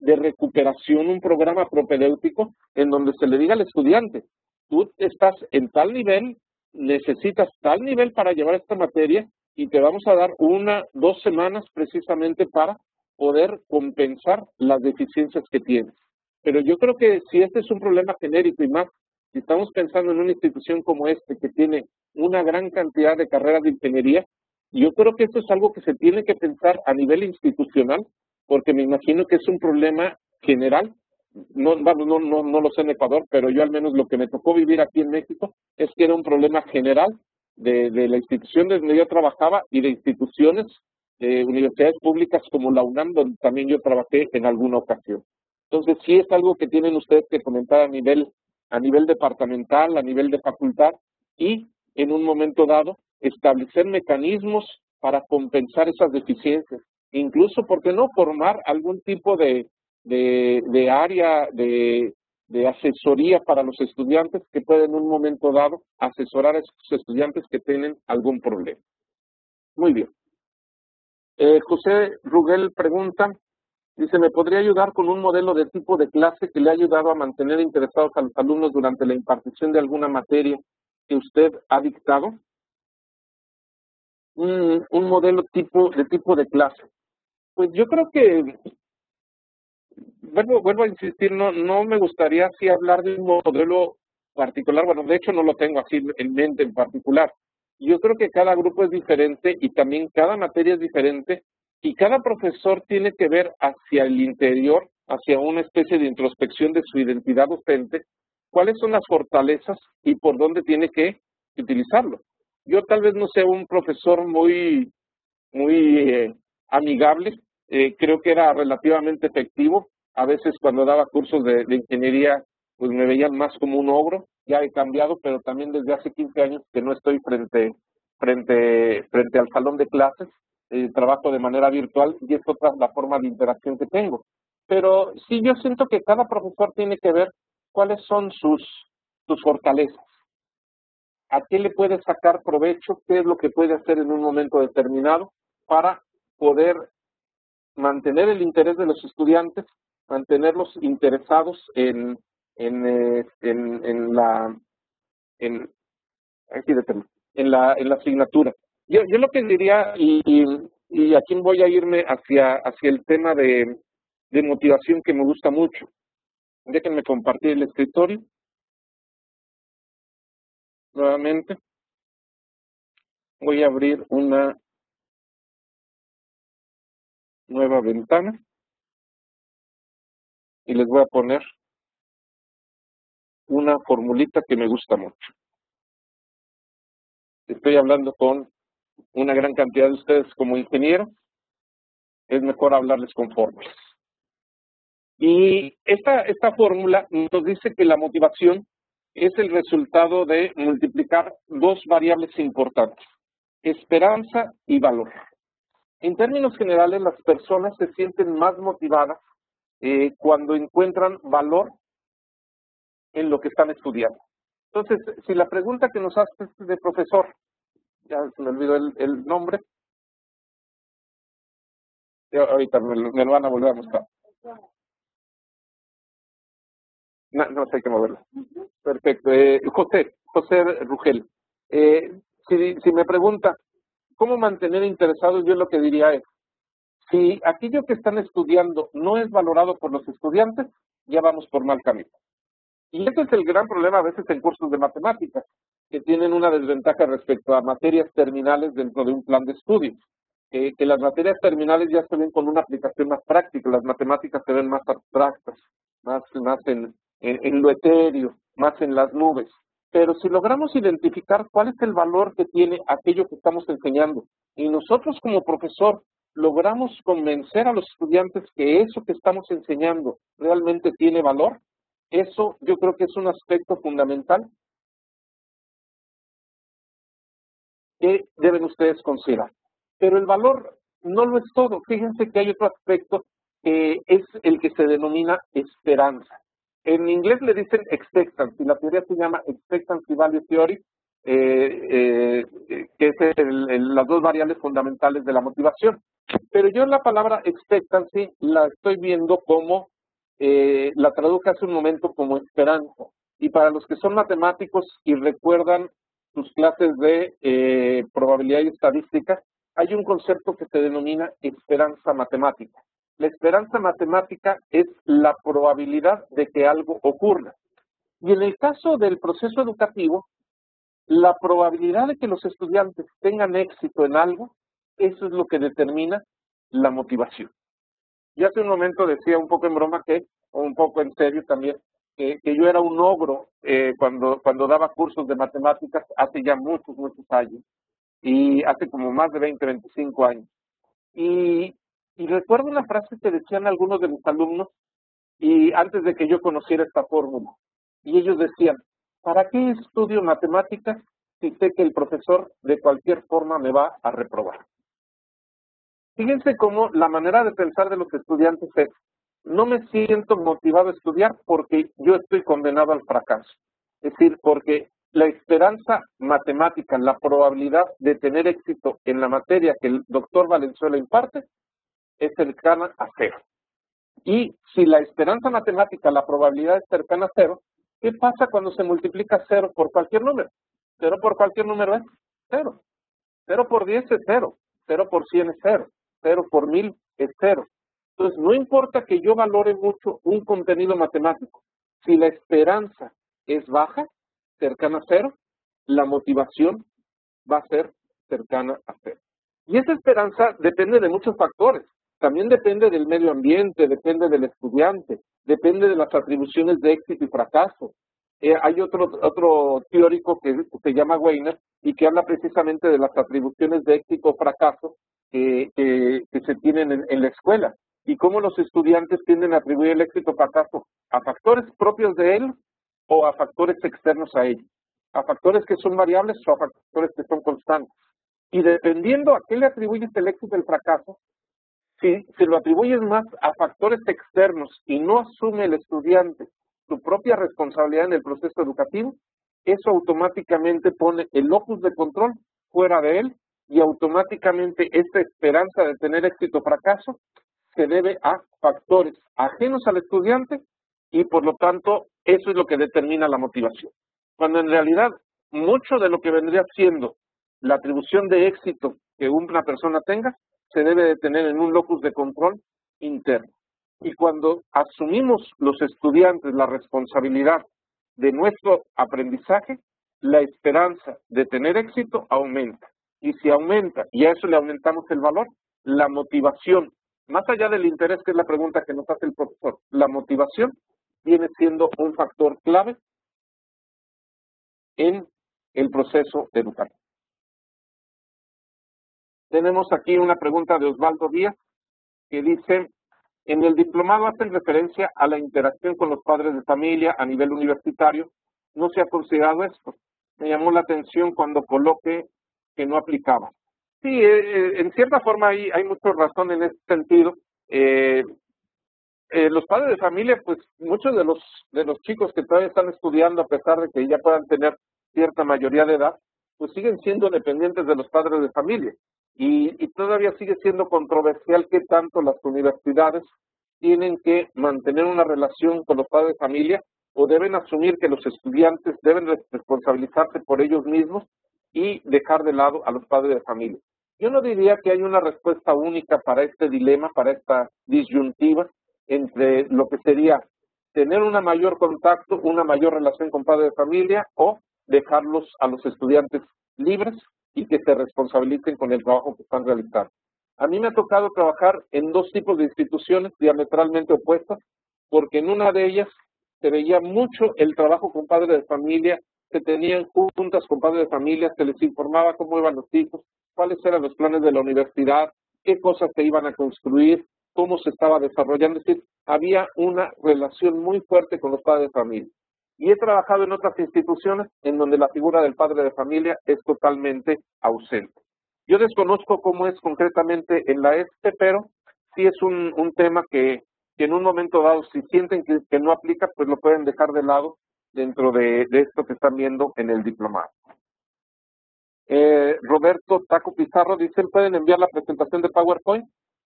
de recuperación, un programa propedéutico, en donde se le diga al estudiante, tú estás en tal nivel, necesitas tal nivel para llevar esta materia y te vamos a dar una, dos semanas precisamente para poder compensar las deficiencias que tienes. Pero yo creo que si este es un problema genérico y más Si estamos pensando en una institución como este que tiene una gran cantidad de carreras de ingeniería, yo creo que esto es algo que se tiene que pensar a nivel institucional, porque me imagino que es un problema general. No, no, no, no lo sé en Ecuador, pero yo al menos lo que me tocó vivir aquí en México es que era un problema general de, de la institución donde yo trabajaba y de instituciones, de universidades públicas como la UNAM, donde también yo trabajé en alguna ocasión. Entonces, sí es algo que tienen ustedes que comentar a nivel, a nivel departamental, a nivel de facultad y en un momento dado establecer mecanismos para compensar esas deficiencias. Incluso, ¿por qué no formar algún tipo de, de, área de, de asesoría para los estudiantes que pueden en un momento dado asesorar a esos estudiantes que tienen algún problema? Muy bien. Eh, José Rugel pregunta, dice, ¿me podría ayudar con un modelo de tipo de clase que le ha ayudado a mantener interesados a los alumnos durante la impartición de alguna materia que usted ha dictado? un, un modelo tipo de tipo de clase. Pues yo creo que, vuelvo, vuelvo a insistir, no, no me gustaría así hablar de un modelo particular, bueno, de hecho no lo tengo así en mente en particular. Yo creo que cada grupo es diferente y también cada materia es diferente y cada profesor tiene que ver hacia el interior, hacia una especie de introspección de su identidad docente, cuáles son las fortalezas y por dónde tiene que utilizarlo. Yo tal vez no sea un profesor muy, muy eh, amigable, eh, creo que era relativamente efectivo. A veces cuando daba cursos de, ingeniería, pues me veían más como un ogro. Ya he cambiado, pero también desde hace 15 años que no estoy frente, frente, frente al salón de clases. Eh, trabajo de manera virtual y es otra la forma de interacción que tengo. Pero sí, yo siento que cada profesor tiene que ver cuáles son sus, sus fortalezas a qué le puede sacar provecho, qué es lo que puede hacer en un momento determinado para poder mantener el interés de los estudiantes, mantenerlos interesados en, en, eh, en, en la en, en la en la asignatura. Yo, yo lo que diría, y, y, aquí voy a irme hacia, hacia el tema de, de motivación que me gusta mucho. Déjenme compartir el escritorio nuevamente. Voy a abrir una nueva ventana y les voy a poner una formulita que me gusta mucho. Estoy hablando con una gran cantidad de ustedes como ingenieros, es mejor hablarles con fórmulas. Y esta, esta fórmula nos dice que la motivación es el resultado de multiplicar dos variables importantes, esperanza y valor. En términos generales, las personas se sienten más motivadas eh, cuando encuentran valor en lo que están estudiando. Entonces, si la pregunta que nos hace de profesor, ya se me olvidó el, nombre, ahorita me, me, lo van a volver a mostrar. No, no sé qué moverlo. Perfecto. Eh, José, José Rugel, eh, si, si me pregunta, ¿cómo mantener interesados? Yo lo que diría es, si aquello que están estudiando no es valorado por los estudiantes, ya vamos por mal camino. Y ese es el gran problema a veces en cursos de matemáticas, que tienen una desventaja respecto a materias terminales dentro de un plan de estudio. que las materias terminales ya se ven con una aplicación más práctica, las matemáticas se ven más abstractas, más, más en, en, lo etéreo, más en las nubes. Pero si logramos identificar cuál es el valor que tiene aquello que estamos enseñando y nosotros como profesor logramos convencer a los estudiantes que eso que estamos enseñando realmente tiene valor, eso yo creo que es un aspecto fundamental que deben ustedes considerar. Pero el valor no lo es todo. Fíjense que hay otro aspecto que es el que se denomina esperanza. En inglés le dicen expectancy, la teoría se llama expectancy value theory, eh, eh, que es las dos variables fundamentales de la motivación. Pero yo la palabra expectancy la estoy viendo como, eh, la traduje hace un momento como esperanza. Y para los que son matemáticos y recuerdan sus clases de probabilidad y estadística, hay un concepto que se denomina esperanza matemática. La esperanza matemática es la probabilidad de que algo ocurra. Y en el caso del proceso educativo, la probabilidad de que los estudiantes tengan éxito en algo, eso es lo que determina la motivación. Y hace un momento decía un poco en broma que, o un poco en serio también, que, yo era un ogro eh, cuando, cuando daba cursos de matemáticas hace ya muchos, muchos años, y hace como más de 20, 25 años. Y, y recuerdo una frase que decían algunos de mis alumnos, y antes de que yo conociera esta fórmula, y ellos decían, ¿para qué estudio matemáticas si sé que el profesor de cualquier forma me va a reprobar? Fíjense cómo la manera de pensar de los estudiantes es, no me siento motivado a estudiar porque yo estoy condenado al fracaso. Es decir, porque la esperanza matemática, la probabilidad de tener éxito en la materia que el doctor Valenzuela imparte, es cercana a cero. Y si la esperanza matemática, la probabilidad es cercana a cero, ¿qué pasa cuando se multiplica cero por cualquier número? Cero por cualquier número es cero. Cero por diez es cero. Cero por cien es cero. Cero por mil es cero. Entonces, no importa que yo valore mucho un contenido matemático. Si la esperanza es baja, cercana a cero, la motivación va a ser cercana a cero. Y esa esperanza depende de muchos factores. También depende del medio ambiente, depende del estudiante, depende de las atribuciones de éxito y fracaso. Eh, hay otro, otro teórico que se llama Weiner y que habla precisamente de las atribuciones de éxito o fracaso que, se tienen en, en, la escuela y cómo los estudiantes tienden a atribuir el éxito fracaso a factores propios de él o a factores externos a él, a factores que son variables o a factores que son constantes. Y dependiendo a qué le atribuyes el éxito o el fracaso, si se lo atribuyes más a factores externos y no asume el estudiante su propia responsabilidad en el proceso educativo, eso automáticamente pone el locus de control fuera de él y automáticamente esta esperanza de tener éxito o fracaso se debe a factores ajenos al estudiante y por lo tanto eso es lo que determina la motivación. Cuando en realidad mucho de lo que vendría siendo la atribución de éxito que una persona tenga se debe de tener en un locus de control interno. Y cuando asumimos los estudiantes la responsabilidad de nuestro aprendizaje, la esperanza de tener éxito aumenta. Y si aumenta, y a eso le aumentamos el valor, la motivación, más allá del interés, que es la pregunta que nos hace el profesor, la motivación viene siendo un factor clave en el proceso educativo. Tenemos aquí una pregunta de Osvaldo Díaz que dice, en el diplomado hacen referencia a la interacción con los padres de familia a nivel universitario. ¿No se ha considerado esto? Me llamó la atención cuando coloque que no aplicaba. Sí, eh, eh, en cierta forma hay, hay mucha razón en ese sentido. Eh, los padres de familia, pues muchos de los, de los chicos que todavía están estudiando, a pesar de que ya puedan tener cierta mayoría de edad, pues siguen siendo dependientes de los padres de familia. Y, todavía sigue siendo controversial que tanto las universidades tienen que mantener una relación con los padres de familia o deben asumir que los estudiantes deben responsabilizarse por ellos mismos y dejar de lado a los padres de familia. Yo no diría que hay una respuesta única para este dilema, para esta disyuntiva entre lo que sería tener un mayor contacto, una mayor relación con padres de familia o dejarlos a los estudiantes libres y que se responsabilicen con el trabajo que están realizando. A mí me ha tocado trabajar en dos tipos de instituciones diametralmente opuestas, porque en una de ellas se veía mucho el trabajo con padres de familia, se tenían juntas con padres de familia, se les informaba cómo iban los hijos, cuáles eran los planes de la universidad, qué cosas se iban a construir, cómo se estaba desarrollando. Es decir, había una relación muy fuerte con los padres de familia. Y he trabajado en otras instituciones en donde la figura del padre de familia es totalmente ausente. Yo desconozco cómo es concretamente en la ESPE, pero sí es un, un tema que, que, en un momento dado, si sienten que, que, no aplica, pues lo pueden dejar de lado dentro de, esto que están viendo en el diplomado. Eh, Roberto Taco Pizarro dice, ¿pueden enviar la presentación de PowerPoint?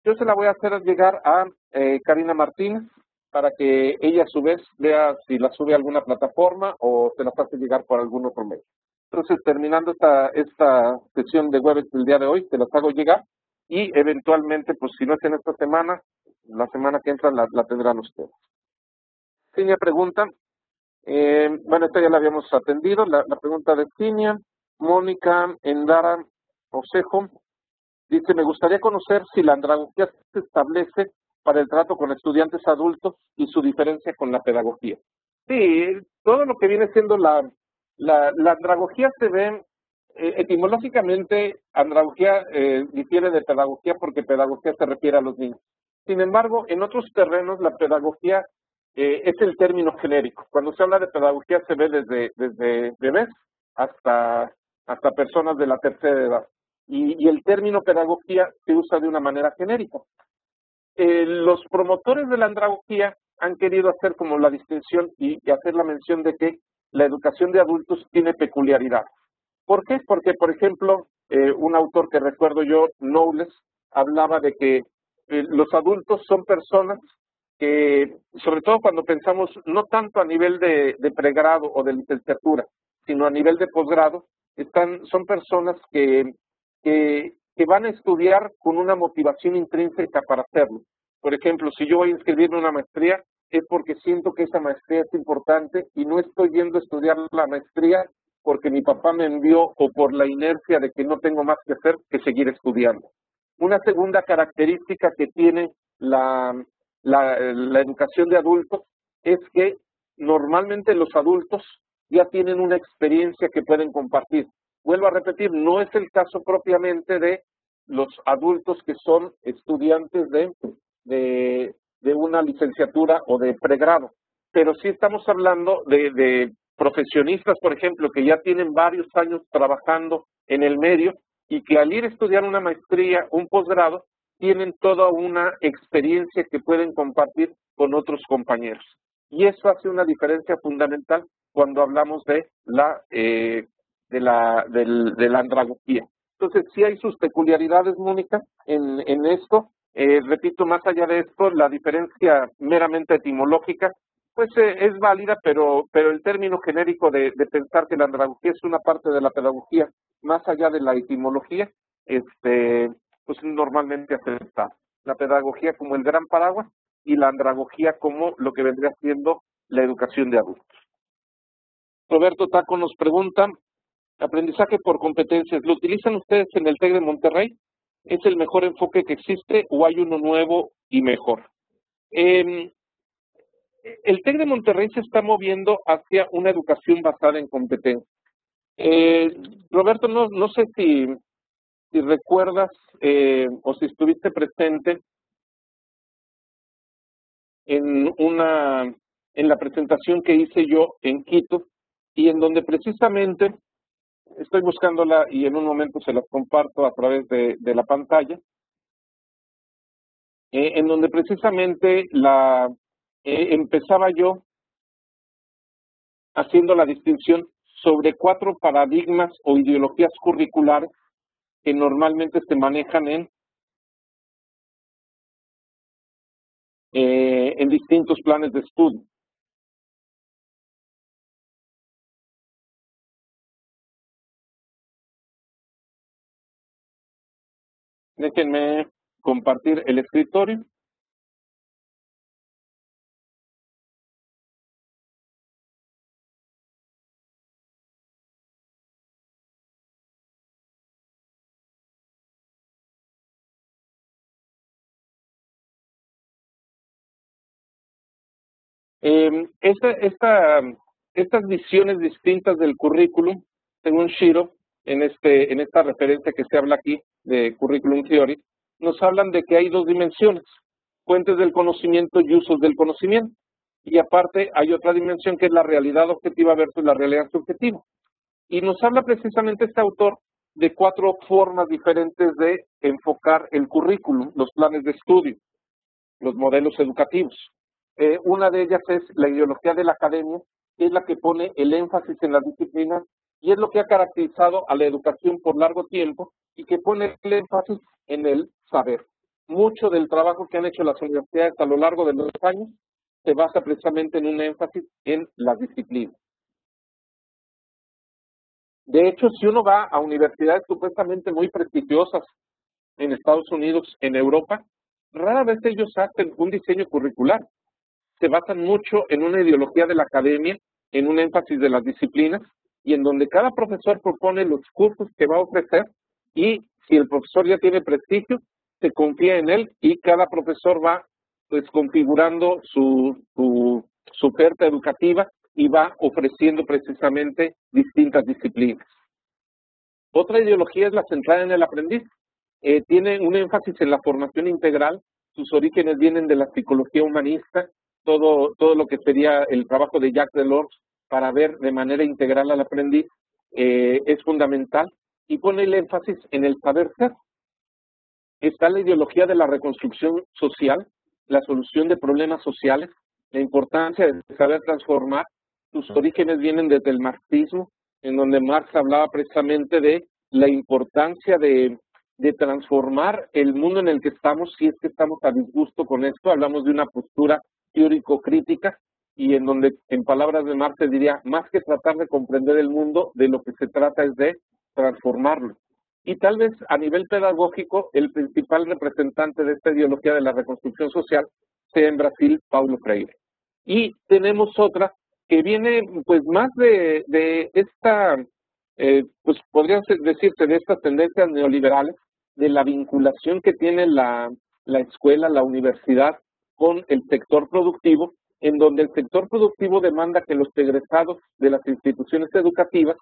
Yo se la voy a hacer llegar a eh, Karina Martínez para que ella a su vez vea si la sube a alguna plataforma o se la hace llegar por algún otro medio. Entonces, terminando esta, esta sesión de web el día de hoy, se las hago llegar y eventualmente, pues si no es en esta semana, la semana que entra la, tendrán ustedes. me pregunta, Eh, bueno, esta ya la habíamos atendido, la, pregunta de Cinia. Mónica Endara Osejo dice, me gustaría conocer si la andragogía se establece para el trato con estudiantes adultos y su diferencia con la pedagogía. Sí, todo lo que viene siendo la, la, andragogía se ve eh, etimológicamente, andragogía eh, difiere de pedagogía porque pedagogía se refiere a los niños. Sin embargo, en otros terrenos la pedagogía eh, es el término genérico. Cuando se habla de pedagogía se ve desde, desde bebés hasta, hasta personas de la tercera edad. Y, el término pedagogía se usa de una manera genérica. Eh, los promotores de la andragogía han querido hacer como la distinción y, hacer la mención de que la educación de adultos tiene peculiaridad. ¿Por qué? Porque, por ejemplo, eh, un autor que recuerdo yo, Knowles, hablaba de que los adultos son personas que, sobre todo cuando pensamos no tanto a nivel de, pregrado o de licenciatura, sino a nivel de posgrado, están, son personas que, que, que van a estudiar con una motivación intrínseca para hacerlo. Por ejemplo, si yo voy a inscribirme en una maestría, es porque siento que esa maestría es importante y no estoy yendo a estudiar la maestría porque mi papá me envió o por la inercia de que no tengo más que hacer que seguir estudiando. Una segunda característica que tiene la, la, educación de adultos es que normalmente los adultos ya tienen una experiencia que pueden compartir. Vuelvo a repetir, no es el caso propiamente de los adultos que son estudiantes de, de, de una licenciatura o de pregrado, pero sí estamos hablando de, de profesionistas, por ejemplo, que ya tienen varios años trabajando en el medio y que al ir a estudiar una maestría, un posgrado, tienen toda una experiencia que pueden compartir con otros compañeros. Y eso hace una diferencia fundamental cuando hablamos de la, eh, de la, de la andragogía. Entonces, sí hay sus peculiaridades, Mónica, en, en esto. Eh, repito, más allá de esto, la diferencia meramente etimológica, pues eh, es válida, pero, pero el término genérico de, de pensar que la andragogía es una parte de la pedagogía, más allá de la etimología, este, pues normalmente acepta la pedagogía como el gran paraguas y la andragogía como lo que vendría siendo la educación de adultos. Roberto Taco nos pregunta, aprendizaje por competencias, ¿lo utilizan ustedes en el TEC de Monterrey? ¿Es el mejor enfoque que existe o hay uno nuevo y mejor? Eh, el TEC de Monterrey se está moviendo hacia una educación basada en competencias. Eh, Roberto, no, no sé si si recuerdas eh, o si estuviste presente en una en la presentación que hice yo en Quito y en donde precisamente estoy buscándola y en un momento se las comparto a través de, la pantalla eh, en donde precisamente la eh, empezaba yo haciendo la distinción sobre cuatro paradigmas o ideologías curriculares que normalmente se manejan en, eh, en distintos planes de estudio. Déjenme compartir el escritorio. Esta, estas visiones distintas del currículum, según Shiro, en, este, en esta referencia que se habla aquí de Curriculum Theory, nos hablan de que hay dos dimensiones, fuentes del conocimiento y usos del conocimiento. Y aparte hay otra dimensión que es la realidad objetiva versus la realidad subjetiva. Y nos habla precisamente este autor de cuatro formas diferentes de enfocar el currículum, los planes de estudio, los modelos educativos. Eh, una de ellas es la ideología de la academia, que es la que pone el énfasis en las disciplinas y es lo que ha caracterizado a la educación por largo tiempo y que pone el énfasis en el saber. Mucho del trabajo que han hecho las universidades a lo largo de los años se basa precisamente en un énfasis en las disciplinas. De hecho, si uno va a universidades supuestamente muy prestigiosas en Estados Unidos, en Europa, rara vez ellos hacen un diseño curricular se basan mucho en una ideología de la academia en un énfasis de las disciplinas y en donde cada profesor propone los cursos que va a ofrecer y si el profesor ya tiene prestigio, se confía en él y cada profesor va pues configurando su, su, oferta educativa y va ofreciendo precisamente distintas disciplinas. Otra ideología es la centrada en el aprendiz. Eh, tiene un énfasis en la formación integral, sus orígenes vienen de la psicología humanista, todo, todo lo que sería el trabajo de Jacques Delors para ver de manera integral al aprendiz eh, es fundamental y pone el énfasis en el saber ser. Está la ideología de la reconstrucción social, la solución de problemas sociales, la importancia de saber transformar. Sus orígenes vienen desde el marxismo, en donde Marx hablaba precisamente de la importancia de, de transformar el mundo en el que estamos, si es que estamos a disgusto con esto, hablamos de una postura teórico-crítica y en donde, en palabras de Marx, diría, más que tratar de comprender el mundo, de lo que se trata es de transformarlo. Y tal vez a nivel pedagógico, el principal representante de esta ideología de la reconstrucción social sea en Brasil Paulo Freire. Y tenemos otra que viene pues más de, de esta, eh, pues podría decirse de estas tendencias neoliberales, de la vinculación que tiene la, la escuela, la universidad con el sector productivo, en donde el sector productivo demanda que los egresados de las instituciones educativas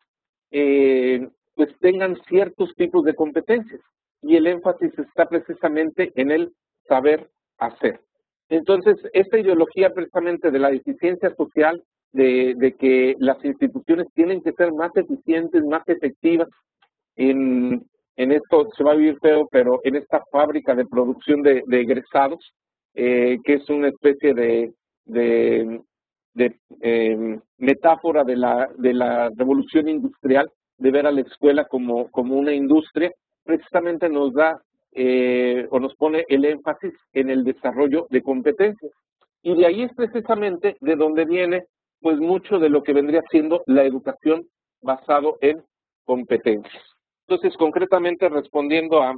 eh, pues tengan ciertos tipos de competencias y el énfasis está precisamente en el saber hacer. Entonces, esta ideología precisamente de la eficiencia social, de, que las instituciones tienen que ser más eficientes, más efectivas en, en esto, se va a vivir feo, pero en esta fábrica de producción de, egresados, eh, que es una especie de, de, eh, metáfora de la, de la revolución industrial, de ver a la escuela como, como una industria, precisamente nos da eh, o nos pone el énfasis en el desarrollo de competencias. Y de ahí es precisamente de donde viene pues mucho de lo que vendría siendo la educación basado en competencias. Entonces, concretamente respondiendo a,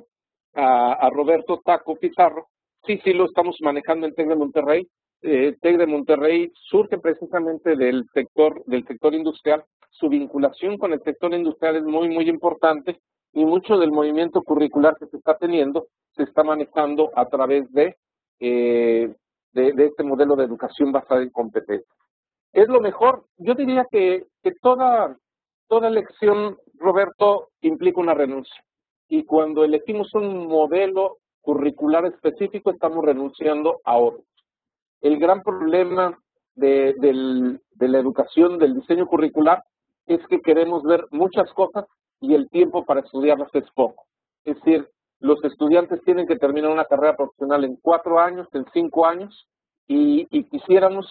a, Roberto Taco Pizarro, sí, sí lo estamos manejando en TEC de Monterrey. Eh, TEC de Monterrey surge precisamente del sector, del sector industrial su vinculación con el sector industrial es muy, muy importante y mucho del movimiento curricular que se está teniendo se está manejando a través de, eh, de, este modelo de educación basada en competencias. ¿Es lo mejor? Yo diría que, que toda, toda elección, Roberto, implica una renuncia. Y cuando elegimos un modelo curricular específico, estamos renunciando a otros. El gran problema de, de la educación, del diseño curricular, es que queremos ver muchas cosas y el tiempo para estudiarlas es poco. Es decir, los estudiantes tienen que terminar una carrera profesional en cuatro años, en cinco años, y, quisiéramos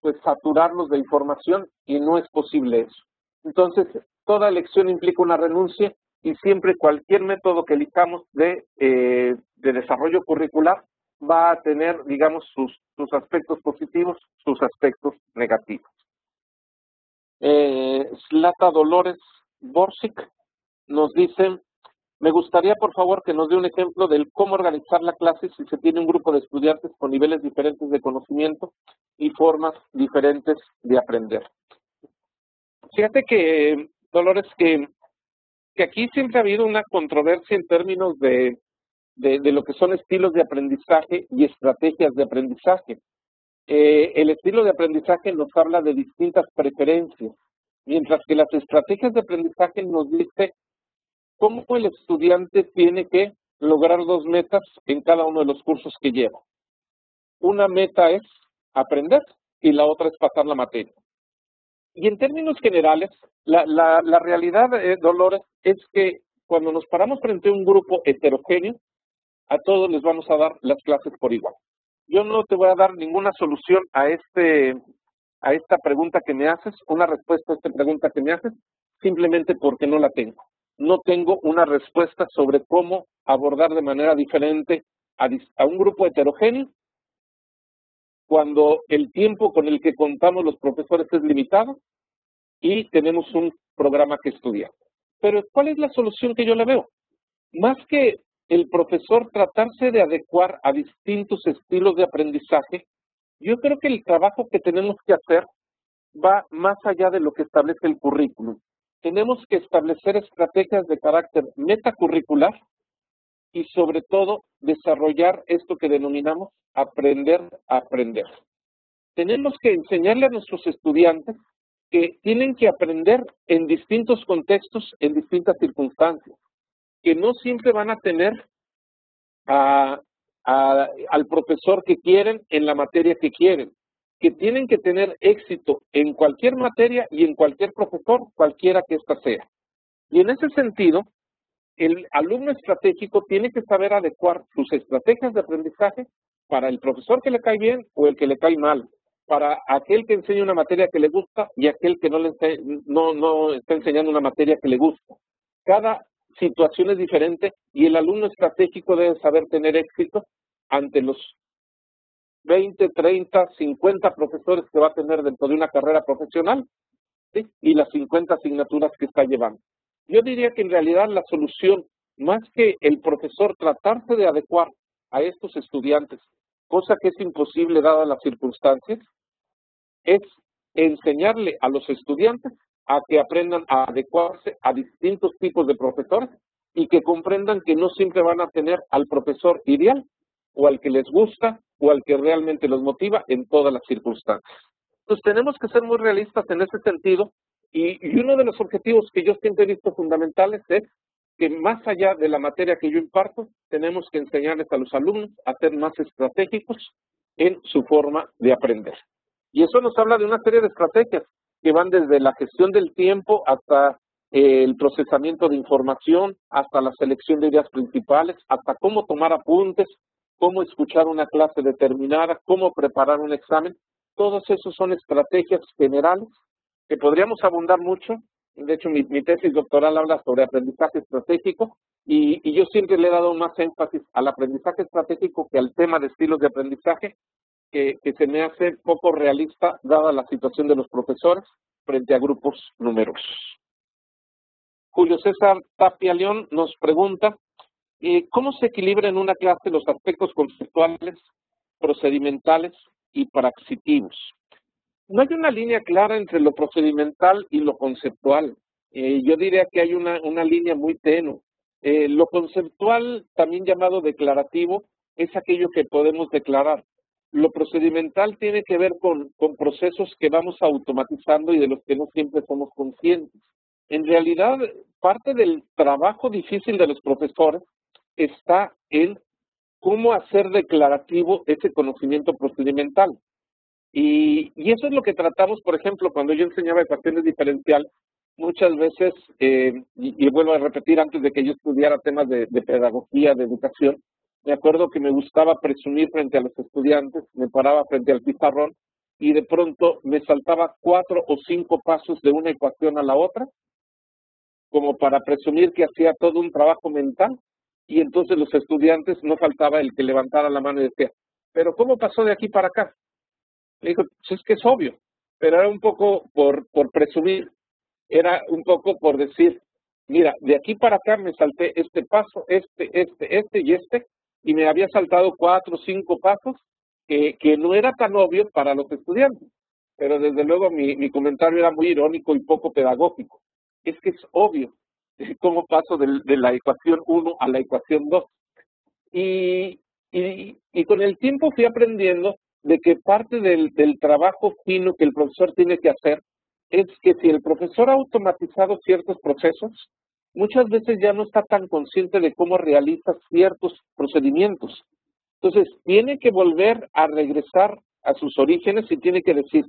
pues saturarlos de información y no es posible eso. Entonces, toda elección implica una renuncia y siempre cualquier método que elijamos de, eh, de desarrollo curricular va a tener, digamos, sus, sus aspectos positivos, sus aspectos negativos. Eh, Slata Dolores Borsic nos dice, me gustaría por favor que nos dé un ejemplo del cómo organizar la clase si se tiene un grupo de estudiantes con niveles diferentes de conocimiento y formas diferentes de aprender. Fíjate que, Dolores, que, que aquí siempre ha habido una controversia en términos de, de, lo que son estilos de aprendizaje y estrategias de aprendizaje. Eh, el estilo de aprendizaje nos habla de distintas preferencias, mientras que las estrategias de aprendizaje nos dice cómo el estudiante tiene que lograr dos metas en cada uno de los cursos que lleva. Una meta es aprender y la otra es pasar la materia. Y en términos generales, la, la, la realidad, eh, Dolores, es que cuando nos paramos frente a un grupo heterogéneo, a todos les vamos a dar las clases por igual yo no te voy a dar ninguna solución a este a esta pregunta que me haces, una respuesta a esta pregunta que me haces, simplemente porque no la tengo. No tengo una respuesta sobre cómo abordar de manera diferente a, a un grupo heterogéneo cuando el tiempo con el que contamos los profesores es limitado y tenemos un programa que estudiar. Pero ¿cuál es la solución que yo le veo? Más que el profesor tratarse de adecuar a distintos estilos de aprendizaje, yo creo que el trabajo que tenemos que hacer va más allá de lo que establece el currículum. Tenemos que establecer estrategias de carácter metacurricular y sobre todo desarrollar esto que denominamos aprender a aprender. Tenemos que enseñarle a nuestros estudiantes que tienen que aprender en distintos contextos, en distintas circunstancias, que no siempre van a tener al profesor que quieren en la materia que quieren, que tienen que tener éxito en cualquier materia y en cualquier profesor, cualquiera que ésta sea. Y en ese sentido, el alumno estratégico tiene que saber adecuar sus estrategias de aprendizaje para el profesor que le cae bien o el que le cae mal, para aquel que enseña una materia que le gusta y aquel que no, le no, está enseñando una materia que le gusta. Cada situación es diferente y el alumno estratégico debe saber tener éxito ante los 20, 30, 50 profesores que va a tener dentro de una carrera profesional y las 50 asignaturas que está llevando. Yo diría que en realidad la solución, más que el profesor tratarse de adecuar a estos estudiantes, cosa que es imposible dadas las circunstancias, es enseñarle a los estudiantes a que aprendan a adecuarse a distintos tipos de profesores y que comprendan que no siempre van a tener al profesor ideal o al que les gusta o al que realmente los motiva en todas las circunstancias. Entonces tenemos que ser muy realistas en ese sentido y, uno de los objetivos que yo siempre he visto fundamentales es que más allá de la materia que yo imparto, tenemos que enseñarles a los alumnos a ser más estratégicos en su forma de aprender. Y eso nos habla de una serie de estrategias que van desde la gestión del tiempo hasta eh, el procesamiento de información, hasta la selección de ideas principales, hasta cómo tomar apuntes, cómo escuchar una clase determinada, cómo preparar un examen. Todos esos son estrategias generales que podríamos abundar mucho. De hecho, mi, tesis doctoral habla sobre aprendizaje estratégico y, yo siempre le he dado más énfasis al aprendizaje estratégico que al tema de estilos de aprendizaje, que, se me hace poco realista dada la situación de los profesores frente a grupos numerosos. Julio César Tapia León nos pregunta, eh, ¿cómo se equilibra en una clase los aspectos conceptuales, procedimentales y praxitivos? No hay una línea clara entre lo procedimental y lo conceptual. Eh, yo diría que hay una, línea muy tenue. Eh, lo conceptual, también llamado declarativo, es aquello que podemos declarar. Lo procedimental tiene que ver con procesos que vamos automatizando y de los que no siempre somos conscientes. En realidad, parte del trabajo difícil de los profesores está en cómo hacer declarativo ese conocimiento procedimental. Y, y, eso es lo que tratamos, por ejemplo, cuando yo enseñaba ecuaciones diferenciales, muchas veces, eh, y, vuelvo a repetir antes de que yo estudiara temas de pedagogía, de educación, me acuerdo que me gustaba presumir frente a los estudiantes, me paraba frente al pizarrón y de pronto me saltaba cuatro o cinco pasos de una ecuación a la otra, como para presumir que hacía todo un trabajo mental, y entonces los estudiantes no faltaba el que levantara la mano y decía, pero ¿cómo pasó de aquí para acá? Le digo, pues es que es obvio, pero era un poco por, por presumir, era un poco por decir, mira, de aquí para acá me salté este paso, este, este, este y este, y me había saltado cuatro o cinco pasos que, que no era tan obvio para los estudiantes. Pero desde luego mi, mi comentario era muy irónico y poco pedagógico. Es que es obvio cómo paso de, de la ecuación 1 a la ecuación 2. Y, y, y, con el tiempo fui aprendiendo de que parte del, trabajo fino que el profesor tiene que hacer es que si el profesor ha automatizado ciertos procesos, muchas veces ya no está tan consciente de cómo realiza ciertos procedimientos. Entonces, tiene que volver a regresar a sus orígenes y tiene que decir,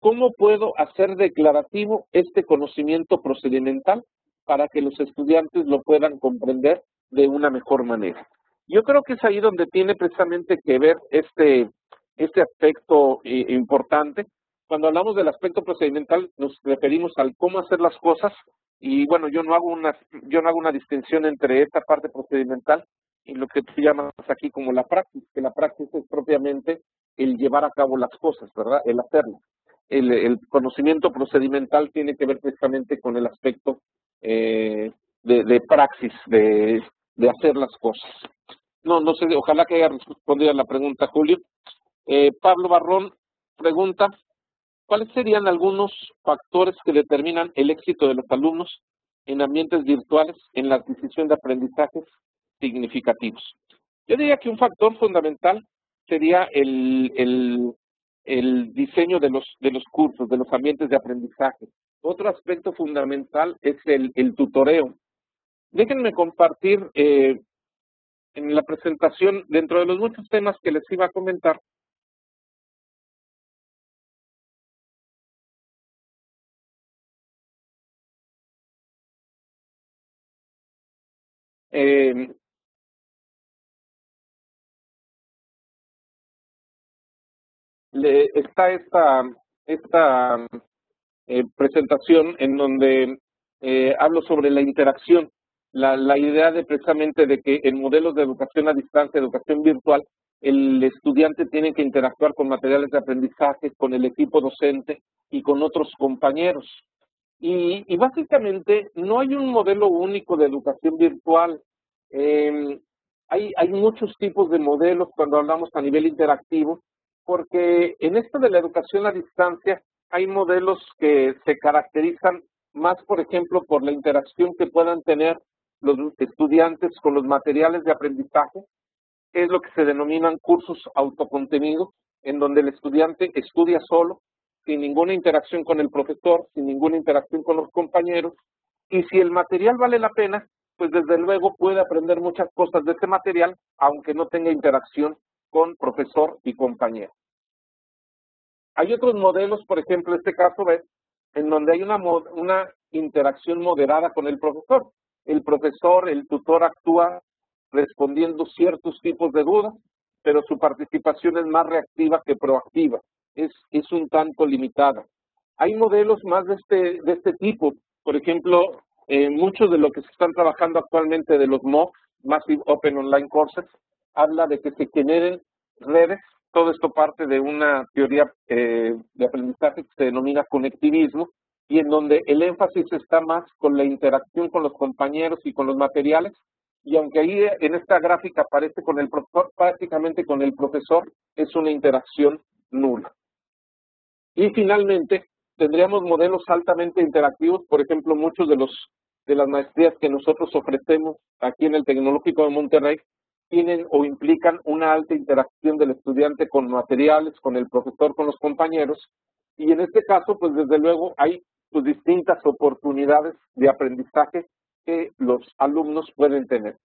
¿cómo puedo hacer declarativo este conocimiento procedimental para que los estudiantes lo puedan comprender de una mejor manera? Yo creo que es ahí donde tiene precisamente que ver este, este aspecto eh, importante. Cuando hablamos del aspecto procedimental, nos referimos al cómo hacer las cosas y bueno, yo no hago una, yo no hago una distinción entre esta parte procedimental y lo que tú llamas aquí como la práctica, que la práctica es propiamente el llevar a cabo las cosas, ¿verdad? El hacerlo. El, el conocimiento procedimental tiene que ver precisamente con el aspecto eh, de, praxis, de, de hacer las cosas. No, no sé, ojalá que haya respondido a la pregunta, Julio. Eh, Pablo Barrón pregunta, ¿cuáles serían algunos factores que determinan el éxito de los alumnos en ambientes virtuales en la adquisición de aprendizajes significativos? Yo diría que un factor fundamental sería el, el, diseño de los, de los cursos, de los ambientes de aprendizaje. Otro aspecto fundamental es el, el tutoreo. Déjenme compartir eh, en la presentación, dentro de los muchos temas que les iba a comentar, eh, le, está esta, esta eh, presentación en donde eh, hablo sobre la interacción, la, la idea de precisamente de que en modelos de educación a distancia, educación virtual, el estudiante tiene que interactuar con materiales de aprendizaje, con el equipo docente y con otros compañeros. Y, y básicamente no hay un modelo único de educación virtual. Eh, hay, hay muchos tipos de modelos cuando hablamos a nivel interactivo, porque en esto de la educación a distancia hay modelos que se caracterizan más, por ejemplo, por la interacción que puedan tener los estudiantes con los materiales de aprendizaje, es lo que se denominan cursos autocontenidos, en donde el estudiante estudia solo, sin ninguna interacción con el profesor, sin ninguna interacción con los compañeros, y si el material vale la pena, pues desde luego puede aprender muchas cosas de ese material, aunque no tenga interacción con profesor y compañero. Hay otros modelos, por ejemplo, este caso en donde hay una, una interacción moderada con el profesor. El profesor, el tutor actúa respondiendo ciertos tipos de dudas, pero su participación es más reactiva que proactiva. Es, es un tanto limitada. Hay modelos más de este, de este tipo. Por ejemplo, eh, muchos de lo que se están trabajando actualmente de los MOOC, Massive Open Online Courses, habla de que se generen redes. Todo esto parte de una teoría eh, de aprendizaje que se denomina conectivismo y en donde el énfasis está más con la interacción con los compañeros y con los materiales. Y aunque ahí en esta gráfica aparece con el profesor, prácticamente con el profesor es una interacción nula. Y finalmente, tendríamos modelos altamente interactivos, por ejemplo, muchos de los de las maestrías que nosotros ofrecemos aquí en el Tecnológico de Monterrey tienen o implican una alta interacción del estudiante con materiales, con el profesor, con los compañeros. Y en este caso, pues desde luego hay pues, distintas oportunidades de aprendizaje que los alumnos pueden tener.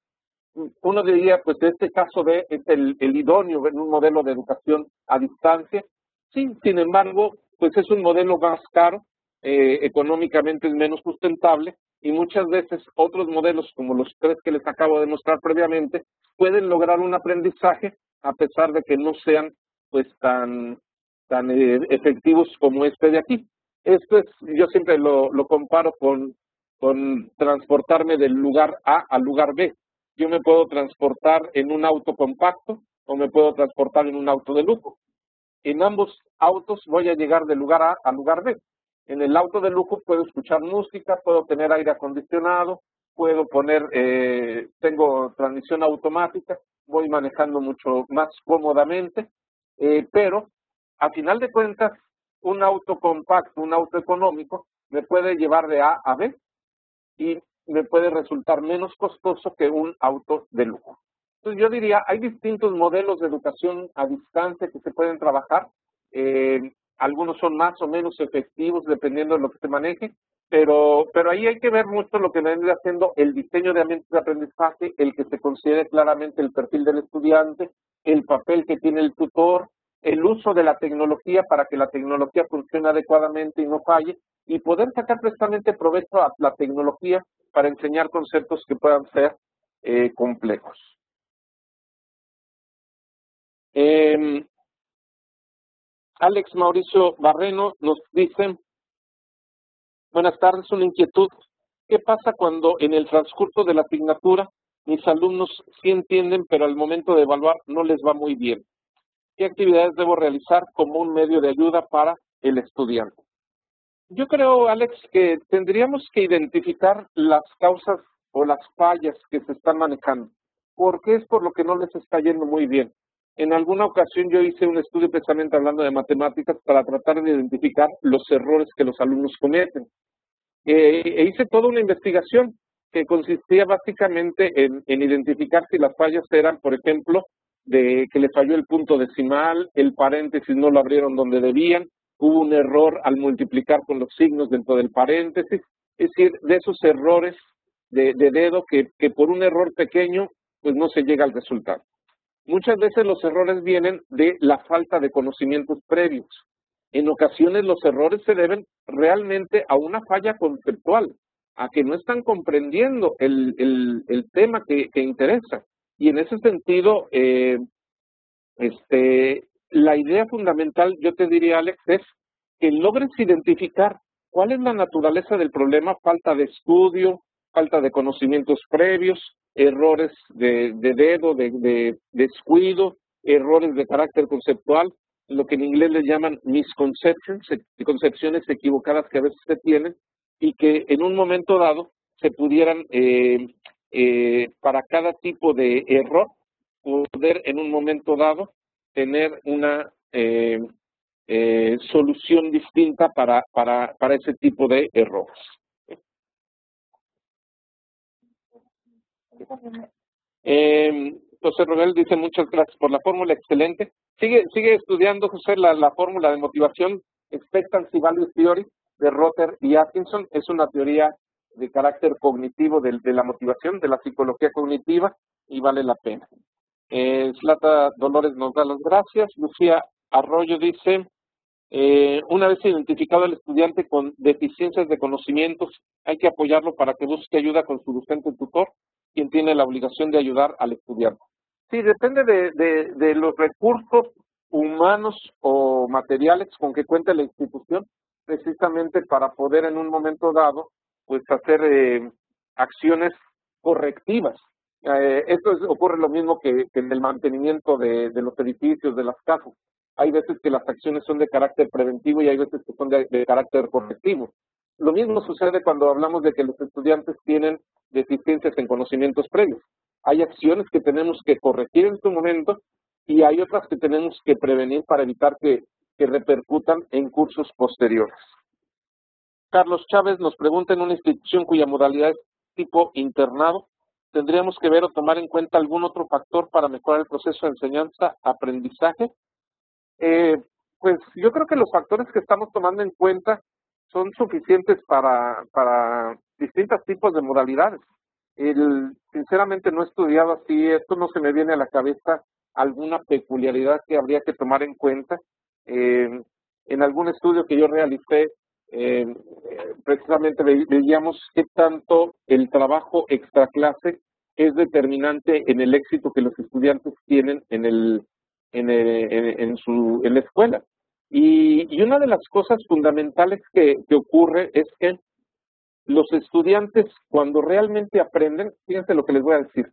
Uno diría, pues este caso B es el, el idóneo en un modelo de educación a distancia. Sí, sin embargo, pues es un modelo más caro, eh, económicamente es menos sustentable, y muchas veces otros modelos como los tres que les acabo de mostrar previamente pueden lograr un aprendizaje a pesar de que no sean pues tan tan eh, efectivos como este de aquí. Esto es, yo siempre lo, lo comparo con, con transportarme del lugar A al lugar B. Yo me puedo transportar en un auto compacto o me puedo transportar en un auto de lujo. En ambos autos voy a llegar del lugar A al lugar B. En el auto de lujo puedo escuchar música, puedo tener aire acondicionado, puedo poner, eh, tengo transmisión automática, voy manejando mucho más cómodamente, eh, pero a final de cuentas, un auto compacto, un auto económico, me puede llevar de A a B y me puede resultar menos costoso que un auto de lujo. Entonces yo diría, hay distintos modelos de educación a distancia que se pueden trabajar. Eh, algunos son más o menos efectivos dependiendo de lo que se maneje, pero, pero ahí hay que ver mucho lo que viene haciendo el diseño de ambientes de aprendizaje, el que se considere claramente el perfil del estudiante, el papel que tiene el tutor, el uso de la tecnología para que la tecnología funcione adecuadamente y no falle, y poder sacar precisamente provecho a la tecnología para enseñar conceptos que puedan ser eh, complejos. Eh, Alex Mauricio Barreno nos dice, buenas tardes, una inquietud. ¿Qué pasa cuando en el transcurso de la asignatura mis alumnos sí entienden, pero al momento de evaluar no les va muy bien? ¿Qué actividades debo realizar como un medio de ayuda para el estudiante? Yo creo, Alex, que tendríamos que identificar las causas o las fallas que se están manejando. ¿Por qué es por lo que no les está yendo muy bien? En alguna ocasión yo hice un estudio precisamente hablando de matemáticas para tratar de identificar los errores que los alumnos cometen. Eh, e hice toda una investigación que consistía básicamente en, en identificar si las fallas eran, por ejemplo, de que le falló el punto decimal, el paréntesis no lo abrieron donde debían, hubo un error al multiplicar con los signos dentro del paréntesis, es decir, de esos errores de, dedo que, que por un error pequeño pues no se llega al resultado. Muchas veces los errores vienen de la falta de conocimientos previos. En ocasiones los errores se deben realmente a una falla conceptual, a que no están comprendiendo el, tema que, que, interesa. Y en ese sentido, eh, este, la idea fundamental, yo te diría, Alex, es que logres identificar cuál es la naturaleza del problema, falta de estudio, falta de conocimientos previos, errores de, de dedo, de, de, descuido, errores de carácter conceptual, lo que en inglés le llaman misconceptions, concepciones equivocadas que a veces se tienen y que en un momento dado se pudieran, eh, eh, para cada tipo de error, poder en un momento dado tener una eh, solución distinta para ese tipo de errores. Eh, José Rogel dice muchas gracias por la fórmula, excelente. Sigue, sigue estudiando, José, la, la fórmula de motivación Expectancy Value Theory de Rotter y Atkinson. Es una teoría de carácter cognitivo de, de la motivación, de la psicología cognitiva, y vale la pena. Eh, Slata Dolores nos da las gracias. Lucía Arroyo dice, eh, una vez identificado el estudiante con deficiencias de conocimientos, hay que apoyarlo para que busque ayuda con su docente tutor, quien tiene la obligación de ayudar al estudiante. Sí, depende de, de, los recursos humanos o materiales con que cuente la institución, precisamente para poder en un momento dado, pues hacer eh, acciones correctivas. Eh, esto es, ocurre lo mismo que, en el mantenimiento de, los edificios, de las casas. Hay veces que las acciones son de carácter preventivo y hay veces que son de carácter correctivo. Lo mismo sucede cuando hablamos de que los estudiantes tienen deficiencias en conocimientos previos. Hay acciones que tenemos que corregir en su momento y hay otras que tenemos que prevenir para evitar que, que repercutan en cursos posteriores. Carlos Chávez nos pregunta en una institución cuya modalidad es tipo internado, ¿tendríamos que ver o tomar en cuenta algún otro factor para mejorar el proceso de enseñanza-aprendizaje? Eh, pues yo creo que los factores que estamos tomando en cuenta son suficientes para, para distintos tipos de modalidades. El, sinceramente no he estudiado así, esto no se me viene a la cabeza alguna peculiaridad que habría que tomar en cuenta. Eh, en algún estudio que yo realicé, eh, precisamente veíamos qué tanto el trabajo extraclase es determinante en el éxito que los estudiantes tienen en el en, el, en, en su en la escuela. Y, y, una de las cosas fundamentales que, que, ocurre es que los estudiantes cuando realmente aprenden, fíjense lo que les voy a decir,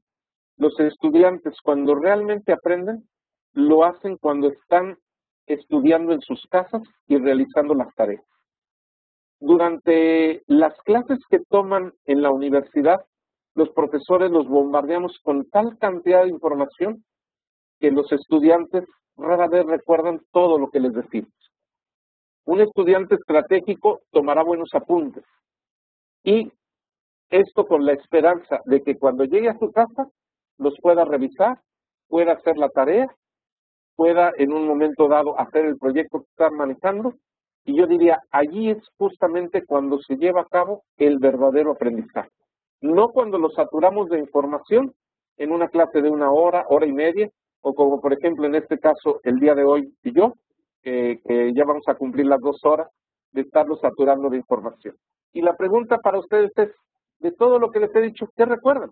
los estudiantes cuando realmente aprenden, lo hacen cuando están estudiando en sus casas y realizando las tareas. Durante las clases que toman en la universidad, los profesores los bombardeamos con tal cantidad de información que los estudiantes rara vez recuerdan todo lo que les decimos. Un estudiante estratégico tomará buenos apuntes y esto con la esperanza de que cuando llegue a su casa los pueda revisar, pueda hacer la tarea, pueda en un momento dado hacer el proyecto que está manejando y yo diría, allí es justamente cuando se lleva a cabo el verdadero aprendizaje. No cuando lo saturamos de información en una clase de una hora, hora y media, o como por ejemplo en este caso el día de hoy y yo, que, ya vamos a cumplir las dos horas de estarlo saturando de información. Y la pregunta para ustedes es, de todo lo que les he dicho, ¿qué recuerdan?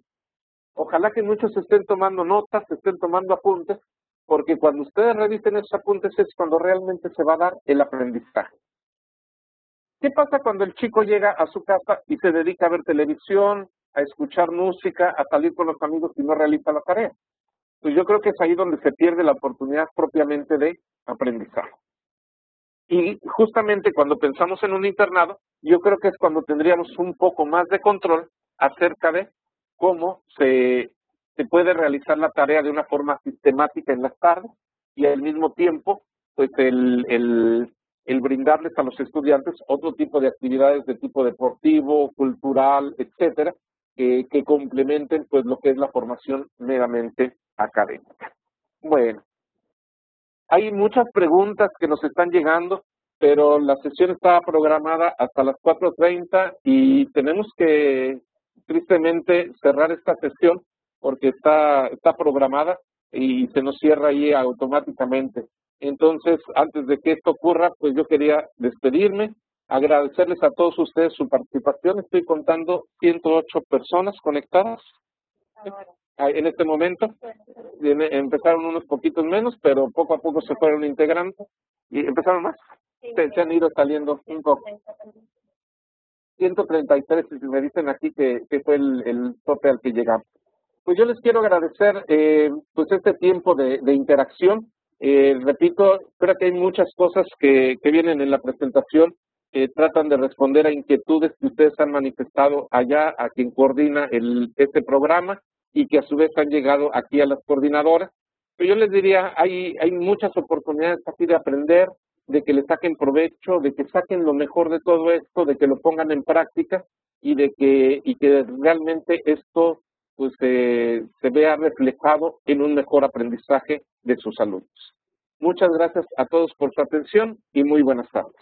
Ojalá que muchos estén tomando notas, estén tomando apuntes, porque cuando ustedes revisen esos apuntes es cuando realmente se va a dar el aprendizaje. ¿Qué pasa cuando el chico llega a su casa y se dedica a ver televisión, a escuchar música, a salir con los amigos y no realiza la tarea? Pues yo creo que es ahí donde se pierde la oportunidad propiamente de aprendizaje. Y justamente cuando pensamos en un internado, yo creo que es cuando tendríamos un poco más de control acerca de cómo se, se puede realizar la tarea de una forma sistemática en las tardes y al mismo tiempo, pues el, el, brindarles a los estudiantes otro tipo de actividades de tipo deportivo, cultural, etcétera, que, que complementen pues lo que es la formación meramente académica. Bueno, hay muchas preguntas que nos están llegando, pero la sesión está programada hasta las 4.30 y tenemos que tristemente cerrar esta sesión porque está, está programada y se nos cierra ahí automáticamente. Entonces, antes de que esto ocurra, pues yo quería despedirme, agradecerles a todos ustedes su participación. Estoy contando 108 personas conectadas en este momento. Empezaron unos poquitos menos, pero poco a poco se fueron integrando. ¿Y empezaron más? Se, han ido saliendo un poco. 133, me dicen aquí que, que fue el, el tope al que llegamos. Pues yo les quiero agradecer eh, pues este tiempo de, de interacción. Eh, repito, creo que hay muchas cosas que, que vienen en la presentación que tratan de responder a inquietudes que ustedes han manifestado allá a quien coordina el, este programa y que a su vez han llegado aquí a las coordinadoras. Pero yo les diría, hay, hay muchas oportunidades aquí de aprender, de que le saquen provecho, de que saquen lo mejor de todo esto, de que lo pongan en práctica y de que, y que realmente esto pues se vea reflejado en un mejor aprendizaje de sus alumnos. Muchas gracias a todos por su atención y muy buenas tardes.